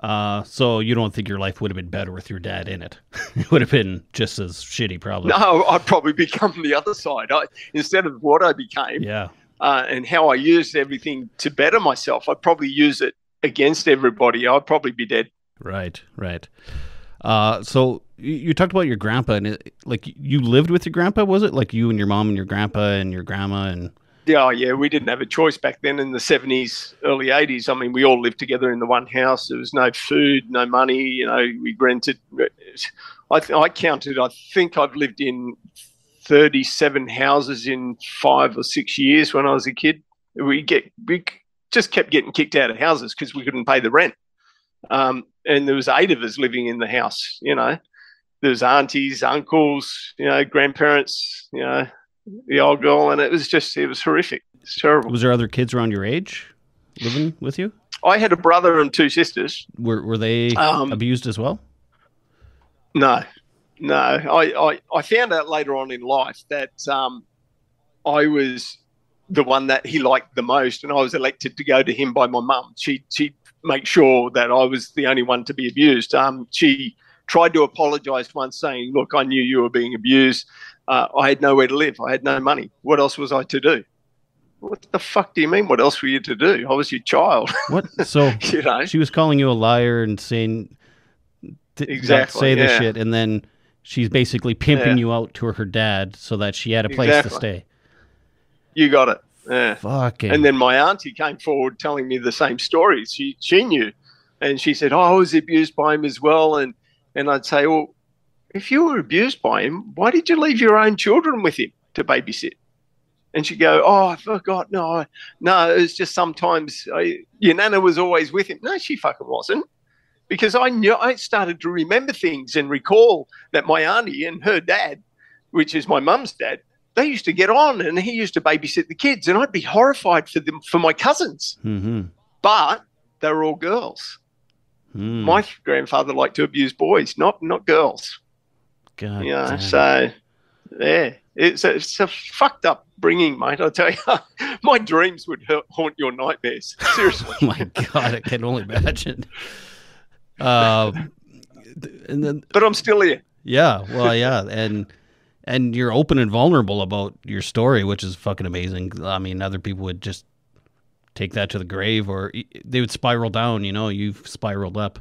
Uh, so you don't think your life would have been better with your dad in it? it would have been just as shitty, probably. No, I'd probably become the other side. I, instead of what I became, yeah, uh, and how I used everything to better myself, I'd probably use it against everybody. I'd probably be dead. Right, right. Uh, so you, talked about your grandpa, and it, like you lived with your grandpa, was it? Like you and your mom and your grandpa and your grandma and yeah, oh, yeah, we didn't have a choice back then in the 70s, early 80s. I mean, we all lived together in the one house. There was no food, no money. You know, we rented. I, th- I counted, I think I've lived in 37 houses in five or six years when I was a kid. We get we just kept getting kicked out of houses because we couldn't pay the rent. Um, and there was eight of us living in the house. You know, there's aunties, uncles, you know, grandparents, you know, the old girl, and it was just it was horrific. It's terrible. Was there other kids around your age living with you? I had a brother and two sisters. Were were they um, abused as well? No, no. I, I, I found out later on in life that um, I was the one that he liked the most, and I was elected to go to him by my mum. She she make sure that I was the only one to be abused. Um, she tried to apologise once, saying, "Look, I knew you were being abused uh, I had nowhere to live. I had no money. What else was I to do? What the fuck do you mean? What else were you to do? I was your child. What? So you know, she was calling you a liar and saying, exactly, say yeah. this shit, and then she's basically pimping yeah. you out to her dad so that she had a place exactly. to stay. You got it. Yeah. Fucking. And then my auntie came forward telling me the same story. She she knew, and she said, "Oh, I was abused by him as well." And and I'd say, "Well, if you were abused by him, why did you leave your own children with him to babysit? And she'd go, Oh, I forgot. No, no, it was just sometimes I, your nana was always with him. No, she fucking wasn't. Because I knew I started to remember things and recall that my auntie and her dad, which is my mum's dad, they used to get on and he used to babysit the kids. And I'd be horrified for them, for my cousins. Mm-hmm. But they were all girls. Mm. My grandfather liked to abuse boys, not not girls. God. Yeah. Damn. So, yeah, it's a, it's a fucked up bringing, mate. I tell you, my dreams would haunt your nightmares. Seriously. oh my God, I can only imagine. Uh, and then, but I'm still here. Yeah. Well, yeah, and and you're open and vulnerable about your story, which is fucking amazing. I mean, other people would just take that to the grave, or they would spiral down. You know, you've spiraled up.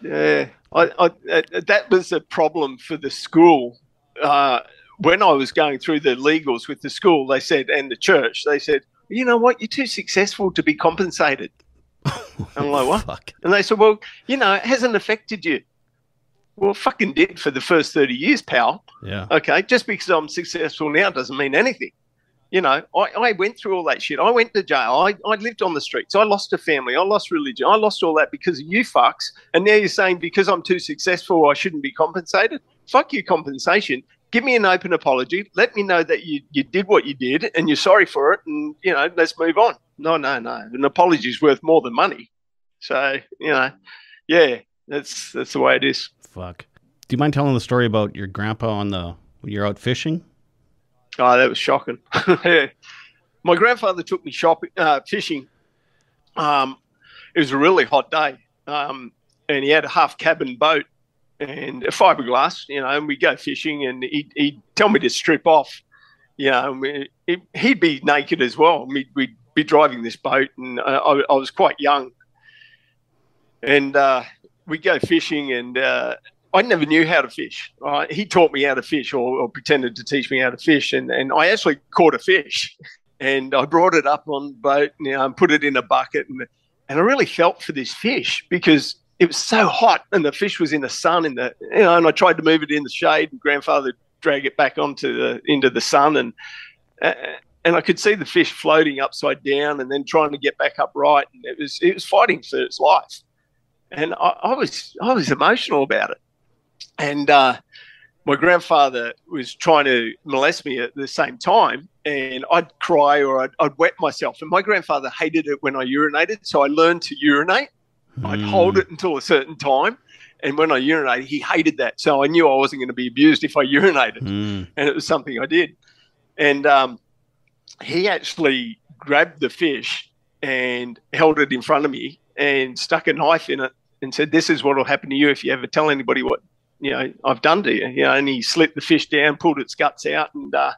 Yeah, I, I, uh, that was a problem for the school. Uh, when I was going through the legals with the school, they said, and the church, they said, you know what, you're too successful to be compensated. I'm like, what? Fuck. And they said, well, you know, it hasn't affected you. Well, fucking did for the first 30 years, pal. Yeah. Okay. Just because I'm successful now doesn't mean anything. You know, I, I went through all that shit. I went to jail. I, I lived on the streets. I lost a family. I lost religion. I lost all that because of you fucks. And now you're saying because I'm too successful, I shouldn't be compensated? Fuck your compensation. Give me an open apology. Let me know that you, you did what you did and you're sorry for it. And, you know, let's move on. No, no, no. An apology is worth more than money. So, you know, yeah, that's that's the way it is. Fuck. Do you mind telling the story about your grandpa on the when you're out fishing? Oh, that was shocking. yeah. My grandfather took me shopping, uh, fishing. Um, it was a really hot day, um, and he had a half cabin boat and a fiberglass, you know, and we go fishing, and he'd, he'd tell me to strip off, you know, we, he'd be naked as well. We'd, we'd be driving this boat, and I, I was quite young, and uh, we go fishing, and uh, I never knew how to fish. Uh, he taught me how to fish, or, or, pretended to teach me how to fish, and, and I actually caught a fish, and I brought it up on the boat, you know, and put it in a bucket, and and I really felt for this fish because it was so hot, and the fish was in the sun, in the you know, and I tried to move it in the shade, and grandfather drag it back onto the into the sun, and uh, and I could see the fish floating upside down, and then trying to get back upright, and it was it was fighting for its life and I, I, was I was emotional about it. And uh, my grandfather was trying to molest me at the same time, and I'd cry or I'd, I'd, wet myself. And my grandfather hated it when I urinated, so I learned to urinate. Mm. I'd hold it until a certain time, and when I urinated, he hated that. So I knew I wasn't going to be abused if I urinated, mm. and it was something I did. And um, he actually grabbed the fish and held it in front of me and stuck a knife in it and said, "This is what will happen to you if you ever tell anybody what you know I've done to you." You know, and he slit the fish down, pulled its guts out, and uh,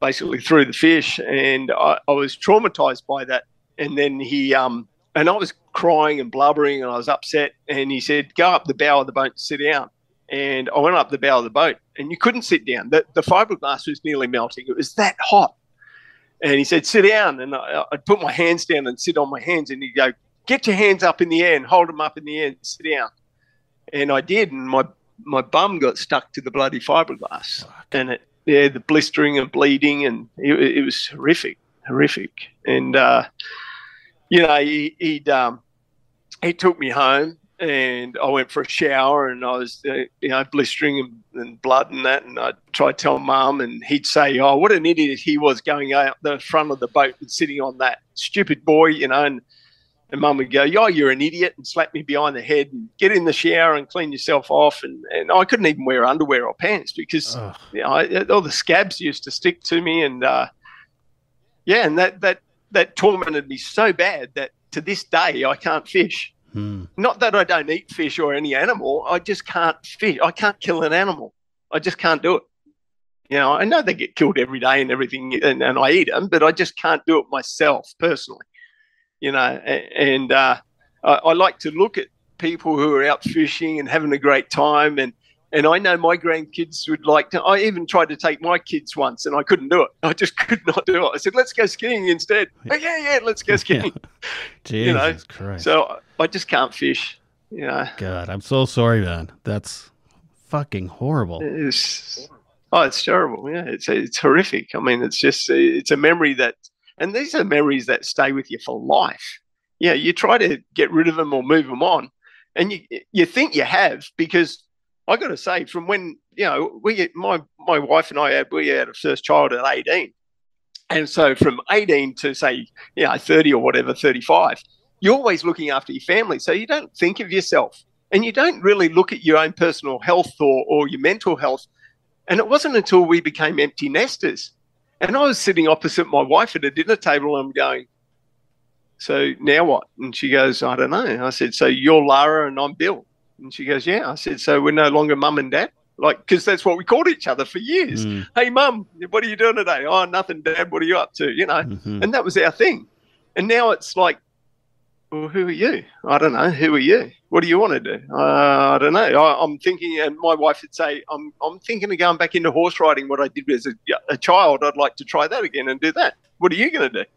basically threw the fish. And I, I, was traumatized by that. And then he um, and I was crying and blubbering, and I was upset. And he said, "Go up the bow of the boat and sit down." And I went up the bow of the boat, and you couldn't sit down. The, the fiberglass was nearly melting. It was that hot. And he said, "Sit down." And I, would put my hands down and sit on my hands, and he'd go, get your hands up in the air and hold them up in the air and sit down. And I did, and my my bum got stuck to the bloody fiberglass, Fuck. and it yeah, the blistering and bleeding, and it, it was horrific, horrific. And uh, you know, he he'd, um, he took me home, and I went for a shower, and I was uh, you know blistering and, and, blood and that, and I tried to tell mum, and he'd say, "Oh, what an idiot he was going out the front of the boat and sitting on that stupid boy," you know, and and mum would go, "Yo, you're an idiot," and slap me behind the head and get in the shower and clean yourself off. And, and I couldn't even wear underwear or pants because you know, I, all the scabs used to stick to me. And uh, yeah, and that that that tormented me so bad that to this day I can't fish. Hmm. Not that I don't eat fish or any animal, I just can't fish. I can't kill an animal. I just can't do it. You know, I know they get killed every day and everything, and, and I eat them, but I just can't do it myself personally you know, and uh, I, I, like to look at people who are out fishing and having a great time. And, and I know my grandkids would like to, I even tried to take my kids once and I couldn't do it. I just could not do it. I said, let's go skiing instead. Oh, yeah, yeah, let's go skiing. Jesus you know? Christ. So I just can't fish, you know. God, I'm so sorry, man. That's fucking horrible. It's, oh, it's terrible. Yeah, it's, it's horrific. I mean, it's just, it's a memory that, and these are memories that stay with you for life. Yeah, you try to get rid of them or move them on, and you you think you have because I got to say, from when you know we my my wife and I had we had a first child at eighteen, and so from eighteen to say you know thirty or whatever, thirty five, you're always looking after your family, so you don't think of yourself, and you don't really look at your own personal health or or your mental health. And it wasn't until we became empty nesters and I was sitting opposite my wife at a dinner table and I'm going, so now what? And she goes, I don't know. I said, so you're Lara and I'm Bill. And she goes, yeah. I said, so we're no longer mum and dad? Like, because that's what we called each other for years. Mm. Hey, mum, what are you doing today? Oh, nothing, dad. What are you up to? You know, mm-hmm. and that was our thing. And now it's like, well, who are you? I don't know. Who are you? What do you want to do? Uh, I don't know. I, am thinking, and my wife would say, I'm, I'm thinking of going back into horse riding. What I did as a, a child, I'd like to try that again and do that. What are you going to do?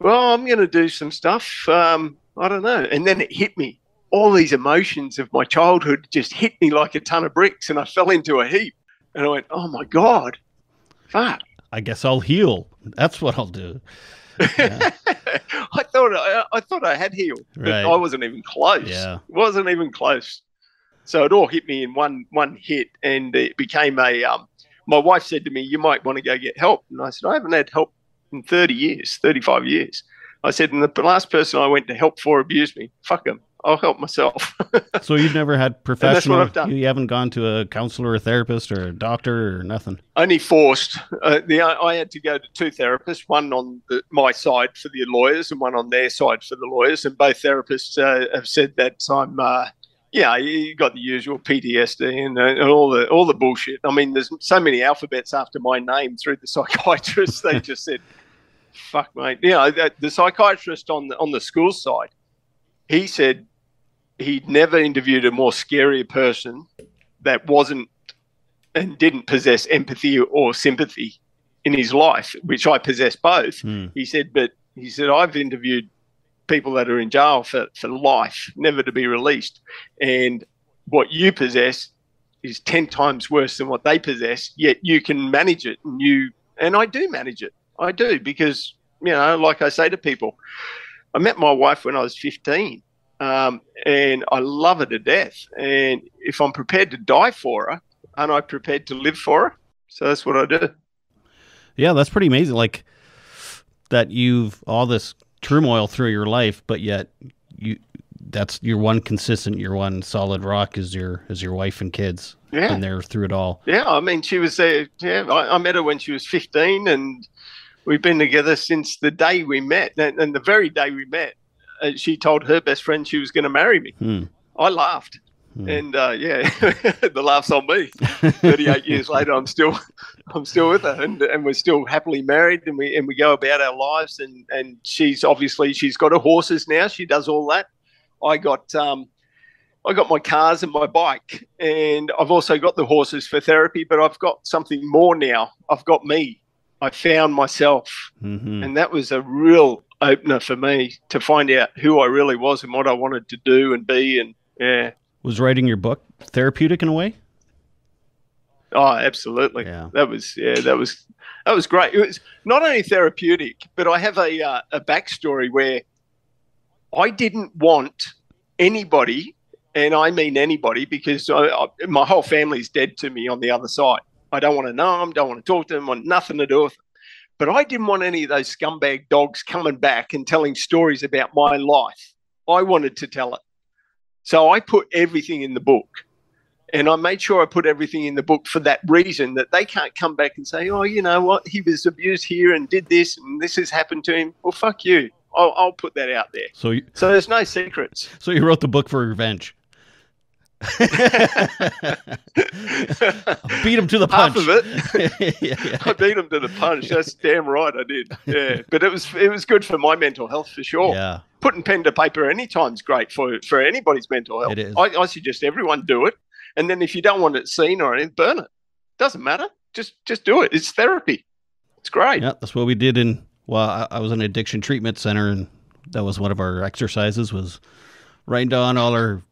Well, I'm going to do some stuff. Um, I don't know. And then it hit me all these emotions of my childhood just hit me like a ton of bricks, and I fell into a heap. And I went, "Oh my god, fuck!" I guess I'll heal. That's what I'll do. Yeah. I thought I, I, thought I had healed, but right. I wasn't even close. Yeah, wasn't even close. So it all hit me in one one hit, and it became a. Um, my wife said to me, "You might want to go get help," and I said, "I haven't had help in thirty years, thirty-five years." I said, "And the last person I went to help for abused me. Fuck them. I'll help myself." so you've never had professional. that's what I've done. You haven't gone to a counselor, or a therapist, or a doctor, or nothing. Only forced. Uh, the I had to go to two therapists, one on the, my side for the lawyers, and one on their side for the lawyers, and both therapists uh, have said that I'm. Uh, yeah, you got the usual PTSD and, uh, and, all the all the bullshit. I mean, there's so many alphabets after my name through the psychiatrist. they just said, "Fuck, mate." You know, the psychiatrist on the on the school side, he said he'd never interviewed a more scary person that wasn't and didn't possess empathy or sympathy in his life, which I possess both. Mm. He said, but he said I've interviewed people that are in jail for, for life, never to be released. And what you possess is 10 times worse than what they possess, yet you can manage it. And you, and I do manage it. I do because, you know, like I say to people, I met my wife when I was 15 um, and I love her to death. And if I'm prepared to die for her, aren't I prepared to live for her? So that's what I do. Yeah, that's pretty amazing. Like that you've all this turmoil through your life, but yet you that's your one consistent, your one solid rock is your is your wife and kids. Yeah, and they're through it all. Yeah, I mean, she was there. Yeah, I, I met her when she was fifteen, and we've been together since the day we met. And, and the very day we met, she told her best friend she was going to marry me. Hmm. I laughed. Hmm. And uh, yeah, the laugh's on me. Thirty-eight years later, I'm still, I'm still with her, and, and we're still happily married, and we and we go about our lives. And and she's obviously she's got her horses now. She does all that. I got um, I got my cars and my bike, and I've also got the horses for therapy. But I've got something more now. I've got me. I found myself, mm-hmm. and that was a real opener for me to find out who I really was and what I wanted to do and be. And yeah, was writing your book therapeutic in a way? Oh, absolutely. Yeah. That was yeah, that was that was great. It was not only therapeutic, but I have a uh, a backstory where I didn't want anybody, and I mean anybody, because I, I, my whole family's dead to me on the other side. I don't want to know them, don't want to talk to them, want nothing to do with them. But I didn't want any of those scumbag dogs coming back and telling stories about my life. I wanted to tell it. So I put everything in the book. And I made sure I put everything in the book for that reason that they can't come back and say, oh, you know what, he was abused here and did this and this has happened to him. Well, fuck you. I'll, I'll put that out there. So, you, so there's no secrets. So you wrote the book for revenge. Beat him to the punch. Half of it. yeah, yeah. I beat him to the punch. That's damn right I did. Yeah, but it was it was good for my mental health for sure. Yeah, putting pen to paper anytime is great for for anybody's mental health. It is. I, I suggest everyone do it, and then if you don't want it seen or anything, burn it. Doesn't matter. Just just do it. It's therapy. It's great. Yeah, that's what we did in. Well, I, I was in an addiction treatment center, and that was one of our exercises was writing down all our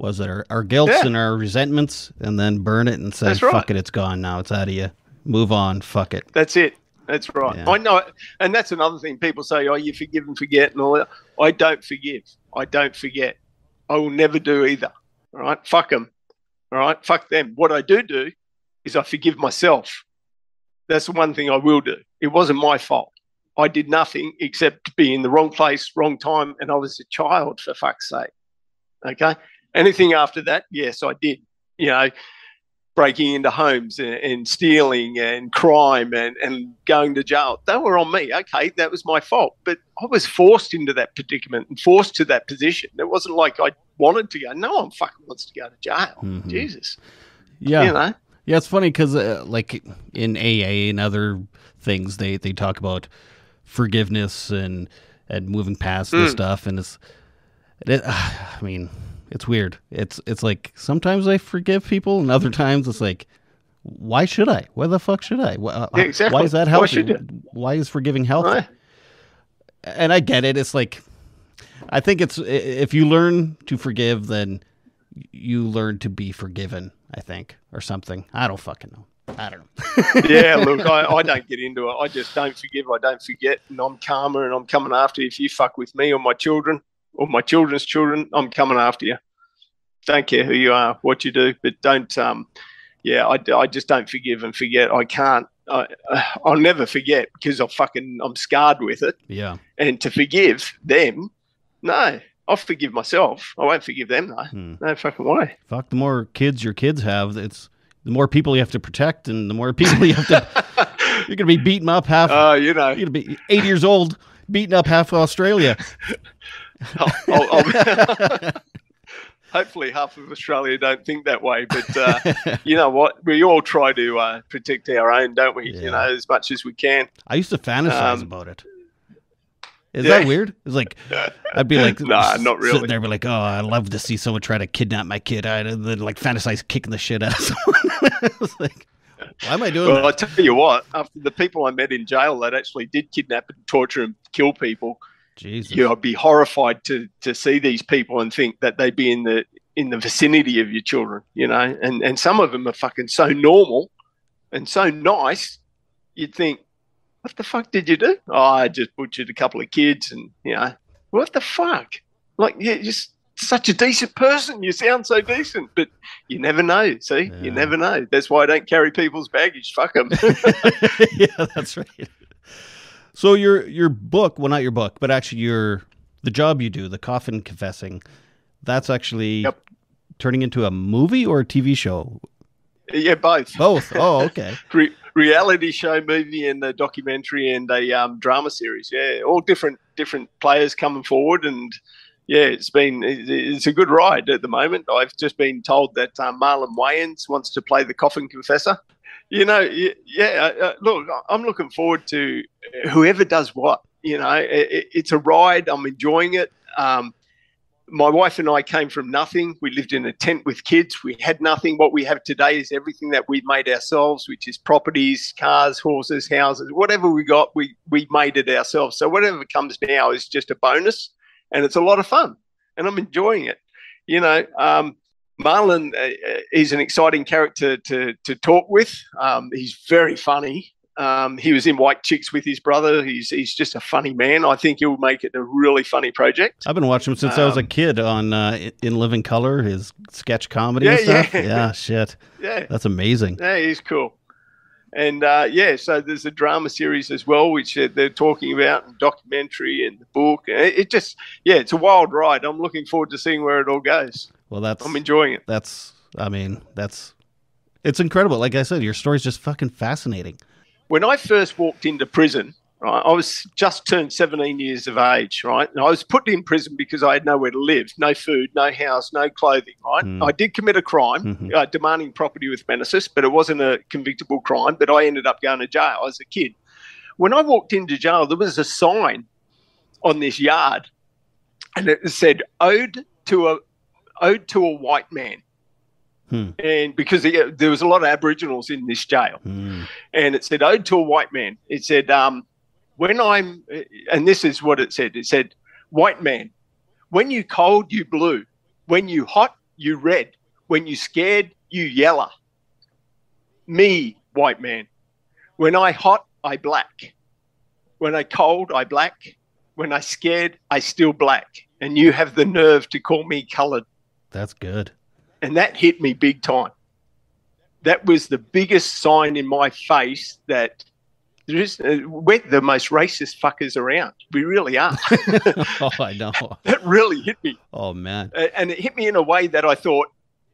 was it our, our guilts yeah. and our resentments, and then burn it and say, right. "Fuck it, it's gone now. It's out of you. Move on. Fuck it." That's it. That's right. Yeah. I know, and that's another thing. People say, "Oh, you forgive and forget," and all that. I don't forgive. I don't forget. I will never do either. All right, fuck them. All right, fuck them. What I do do is I forgive myself. That's the one thing I will do. It wasn't my fault. I did nothing except be in the wrong place, wrong time, and I was a child for fuck's sake. Okay, Anything after that, yes, I did. You know, breaking into homes and, and stealing and crime and, and going to jail. They were on me. Okay, that was my fault. But I was forced into that predicament and forced to that position. It wasn't like I wanted to go. No one fucking wants to go to jail. Mm-hmm. Jesus. Yeah. You know? Yeah, it's funny because, uh, like in AA and other things, they, they talk about forgiveness and and moving past mm. this stuff. And it's, it, uh, I mean, it's weird. It's it's like sometimes I forgive people, and other times it's like, why should I? Why the fuck should I? Why, uh, yeah, exactly. why is that healthy? Why, why is forgiving healthy? Right. And I get it. It's like I think it's if you learn to forgive, then you learn to be forgiven. I think, or something. I don't fucking know. I don't know. yeah, look, I, I don't get into it. I just don't forgive. I don't forget, and I'm calmer, and I'm coming after you. If you fuck with me or my children or my children's children, I'm coming after you. Don't care who you are, what you do, but don't. Um, yeah, I, I just don't forgive and forget. I can't. I, I'll never forget because I fucking I'm scarred with it. Yeah. And to forgive them, no, I'll forgive myself. I won't forgive them though. Hmm. No fucking way. Fuck. The more kids your kids have, it's the more people you have to protect, and the more people you have to. you're gonna be beating up half. Oh, uh, you know, you're gonna be 80 years old, beating up half of Australia. I'll, I'll, hopefully, half of Australia don't think that way. But uh, you know what? We all try to uh, protect our own, don't we? Yeah. You know, as much as we can. I used to fantasize um, about it. Is yeah. that weird? It's like I'd be like, nah, not really. Sitting there, be like, oh, I love to see someone try to kidnap my kid. I'd then like fantasize kicking the shit out of someone. was like, why am I doing well, that? I tell you what, after the people I met in jail that actually did kidnap and torture and kill people, Jesus. you know, I'd be horrified to to see these people and think that they'd be in the in the vicinity of your children, you know, and and some of them are fucking so normal and so nice, you'd think what the fuck did you do? Oh, I just butchered a couple of kids and, you know, what the fuck? Like, you're just such a decent person. You sound so decent, but you never know. See, yeah. you never know. That's why I don't carry people's baggage. Fuck them. yeah, that's right. So your your book, well, not your book, but actually your the job you do, the coffin confessing, that's actually yep. turning into a movie or a TV show. Yeah, both. Both. Oh, okay. reality show movie and a documentary and a um, drama series. Yeah, all different different players coming forward and yeah, it's been it's a good ride at the moment. I've just been told that um, Marlon Wayans wants to play the coffin confessor. You know, yeah. Uh, uh, look, I'm looking forward to whoever does what. You know, it, it's a ride. I'm enjoying it. Um, my wife and I came from nothing. We lived in a tent with kids. We had nothing. What we have today is everything that we made ourselves, which is properties, cars, horses, houses, whatever we got, we we made it ourselves. So whatever comes now is just a bonus, and it's a lot of fun, and I'm enjoying it. You know, um, Marlon uh, is an exciting character to to talk with. Um, he's very funny. Um, he was in White Chicks with his brother. He's he's just a funny man. I think he'll make it a really funny project. I've been watching him since um, I was a um, kid on uh, In Living Color, his sketch comedy yeah, and stuff. Yeah. yeah, shit. Yeah, that's amazing. Yeah, he's cool. And uh, yeah, so there's a drama series as well, which uh, they're talking about, and documentary and the book. It, it just, yeah, it's a wild ride. I'm looking forward to seeing where it all goes. Well, that's I'm enjoying it. That's, I mean, that's, it's incredible. Like I said, your story's just fucking fascinating when I first walked into prison, right, I was just turned 17 years of age, right? And I was put in prison because I had nowhere to live, no food, no house, no clothing, right? Mm. I did commit a crime, mm-hmm. uh, demanding property with menaces, but it wasn't a convictable crime, but I ended up going to jail as a kid. When I walked into jail, there was a sign on this yard and it said, ode to a, ode to a white man. Hmm. And because there was a lot of Aboriginals in this jail, hmm. and it said, "Ode to a white man." It said, um, "When I'm," and this is what it said. It said, "White man, when you cold, you blue. When you hot, you red. When you scared, you yellow. Me, white man, when I hot, I black. When I cold, I black. When I scared, I still black. And you have the nerve to call me coloured." That's good. And that hit me big time. That was the biggest sign in my face that is, uh, we're the most racist fuckers around. We really are. oh, I know. that really hit me. Oh, man. And it hit me in a way that I thought,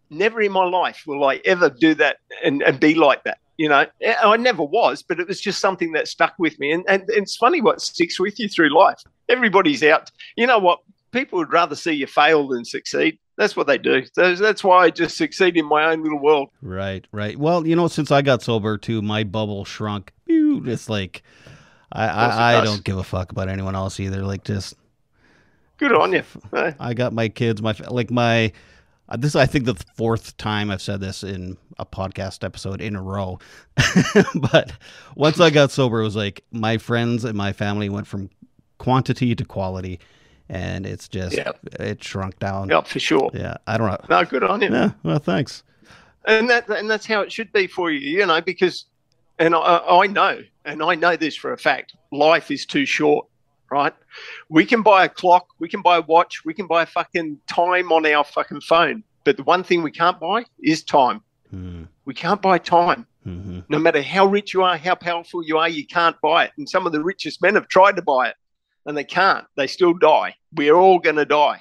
never in my life will I ever do that and, and be like that. You know, I never was, but it was just something that stuck with me. And, and, and it's funny what sticks with you through life. Everybody's out. You know what? People would rather see you fail than succeed that's what they do. That's why I just succeed in my own little world. Right, right. Well, you know, since I got sober too, my bubble shrunk. It's like I, I, I don't give a fuck about anyone else either. Like just good on you. I got my kids, my like my. Uh, this I think the fourth time I've said this in a podcast episode in a row. but once I got sober, it was like my friends and my family went from quantity to quality and it's just Yeah. it shrunk down. Yeah, for sure. Yeah, I don't know. No, good on you. Yeah, well, thanks. and that and that's how it should be for you you know because and I, I know and i know this for a fact life is too short right we can buy a clock we can buy a watch we can buy a fucking time on our fucking phone but the one thing we can't buy is time Hmm. we can't buy time hmm no matter how rich you are how powerful you are you can't buy it and some of the richest men have tried to buy it and they can't. They still die. We're all going to die.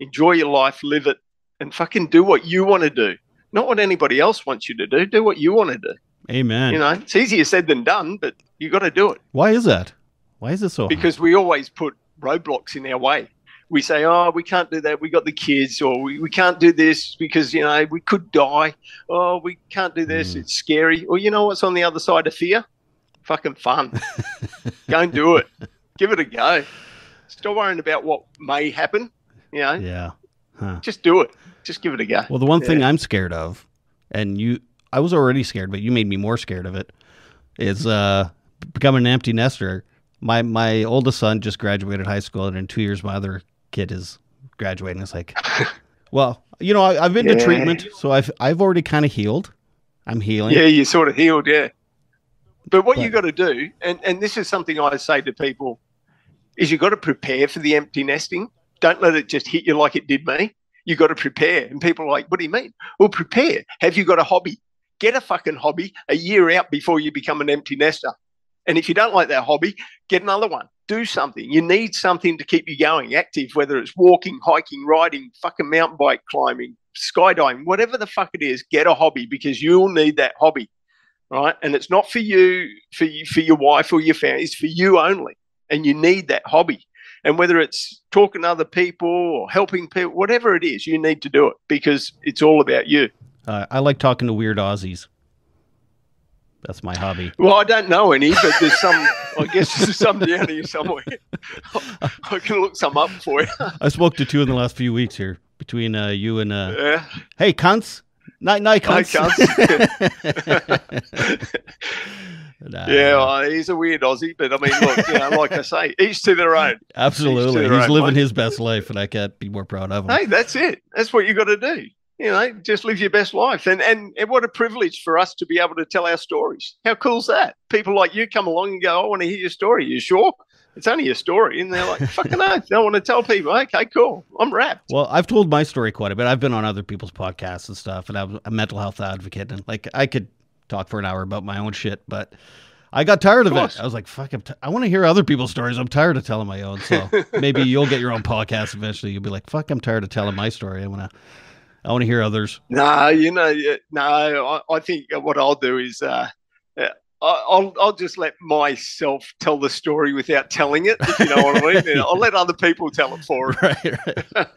Enjoy your life live it and fucking do what you want to do. Not what anybody else wants you to do. Do what you want to do. Amen. you know it's easier said than done but you got to do it. Why is that? Why is it so? hard? because we always put roadblocks in our way. We say oh we can't do that. We got the kids or we, we can't do this because you know we could die. Oh we can't do this. Mm. it's scary. Or you know what's on the other side of fear? Fucking fun. Go and do it give it a go stop worrying about what may happen you know yeah. Huh. just do it just give it a go Well, the one thing I'm scared of, and you, I was already scared, but you made me more scared of it, is uh, becoming an empty nester. My my oldest son just graduated high school, and in two years, my other kid is graduating. It's like, well, you know, I, I've been to treatment, so I've I've already kind of healed. I'm healing. Yeah, you sort of healed, yeah. But what you got to do, and, and this is something I say to people, is you've got to prepare for the empty nesting. Don't let it just hit you like it did me. You've got to prepare. And people are like, what do you mean? Well, prepare. Have you got a hobby? Get a fucking hobby a year out before you become an empty nester. And if you don't like that hobby, get another one. Do something. You need something to keep you going, active, whether it's walking, hiking, riding, fucking mountain bike climbing, skydiving, whatever the fuck it is, get a hobby because you'll need that hobby. Right. And it's not for you, for you, for your wife or your family, it's for you only. And you need that hobby. And whether it's talking to other people or helping people, whatever it is, you need to do it because it's all about you. Uh, I like talking to weird Aussies. That's my hobby. Well, I don't know any, but there's some, I guess there's some down here somewhere. I can look some up for you. I spoke to two in the last few weeks here between uh, you and uh, Yeah. hey cunts, night night Hi, cunts. Nah, Yeah, well, he's a weird Aussie, but I mean, look, you know, like I say, each to their own. absolutely. their He's own, living mate. his best life, and I can't be more proud of him. Hey, that's it. That's what you got to do. You know, just live your best life. And, and and what a privilege for us to be able to tell our stories. How cool's that? People like you come along and go, I want to hear your story. You sure? It's only a story. And they're like, fucking oath. They want to tell people, okay, cool. I'm rapt. Well, I've told my story quite a bit. I've been on other people's podcasts and stuff, and I'm a mental health advocate, and like I could talk for an hour about my own shit, but I got tired of, Of it. I was like, "Fuck, I'm t- I want to hear other people's stories. I'm tired of telling my own." So maybe you'll get your own podcast eventually. You'll be like, "Fuck, I'm tired of telling my story. I want to, I want to hear others." No, you know, no. I, I think what I'll do is, uh, I'll I'll just let myself tell the story without telling it. If you know what I mean. I'll let other people tell it for me. right, right.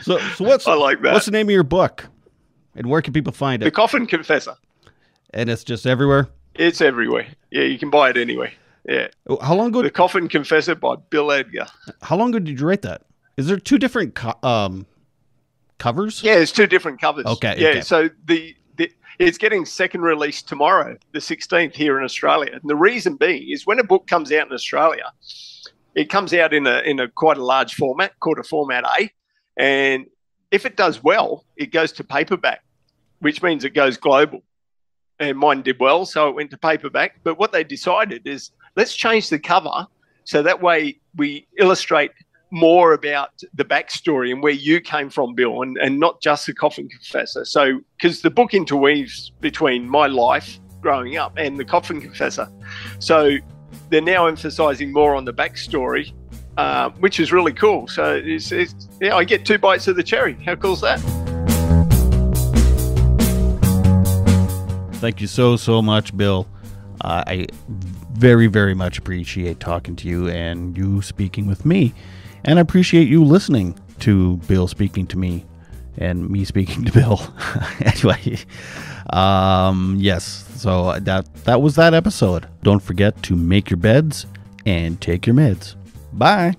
So, so what's I like that. what's the name of your book, and where can people find it? the? Coffin Confessor. And it's just everywhere. It's everywhere. Yeah, you can buy it anywhere. Yeah, Oh, How long ago? The Coffin Confessor by Bill Edgar. How long ago did you write that? Is there two different co- um covers? Yeah, it's two different covers. Okay, Yeah, okay. so the, the it's getting second release tomorrow, the 16th here in Australia. And the reason being is when a book comes out in Australia, it comes out in a in a quite a large format called a format A, and if it does well, it goes to paperback, which means it goes global. And mine did well, so it went to paperback. But what they decided is let's change the cover so that way we illustrate more about the backstory and where you came from, Bill, and, and not just the coffin confessor. So, because the book interweaves between my life growing up and the coffin confessor. So, they're now emphasizing more on the backstory, uh, which is really cool. So, it's, it's, yeah, I get two bites of the cherry. How cool is that? Thank you so so much, Bill. Uh, I very very much appreciate talking to you and you speaking with me, and I appreciate you listening to Bill speaking to me, and me speaking to Bill. anyway, um, yes. So that that was that episode. Don't forget to make your beds and take your meds. Bye.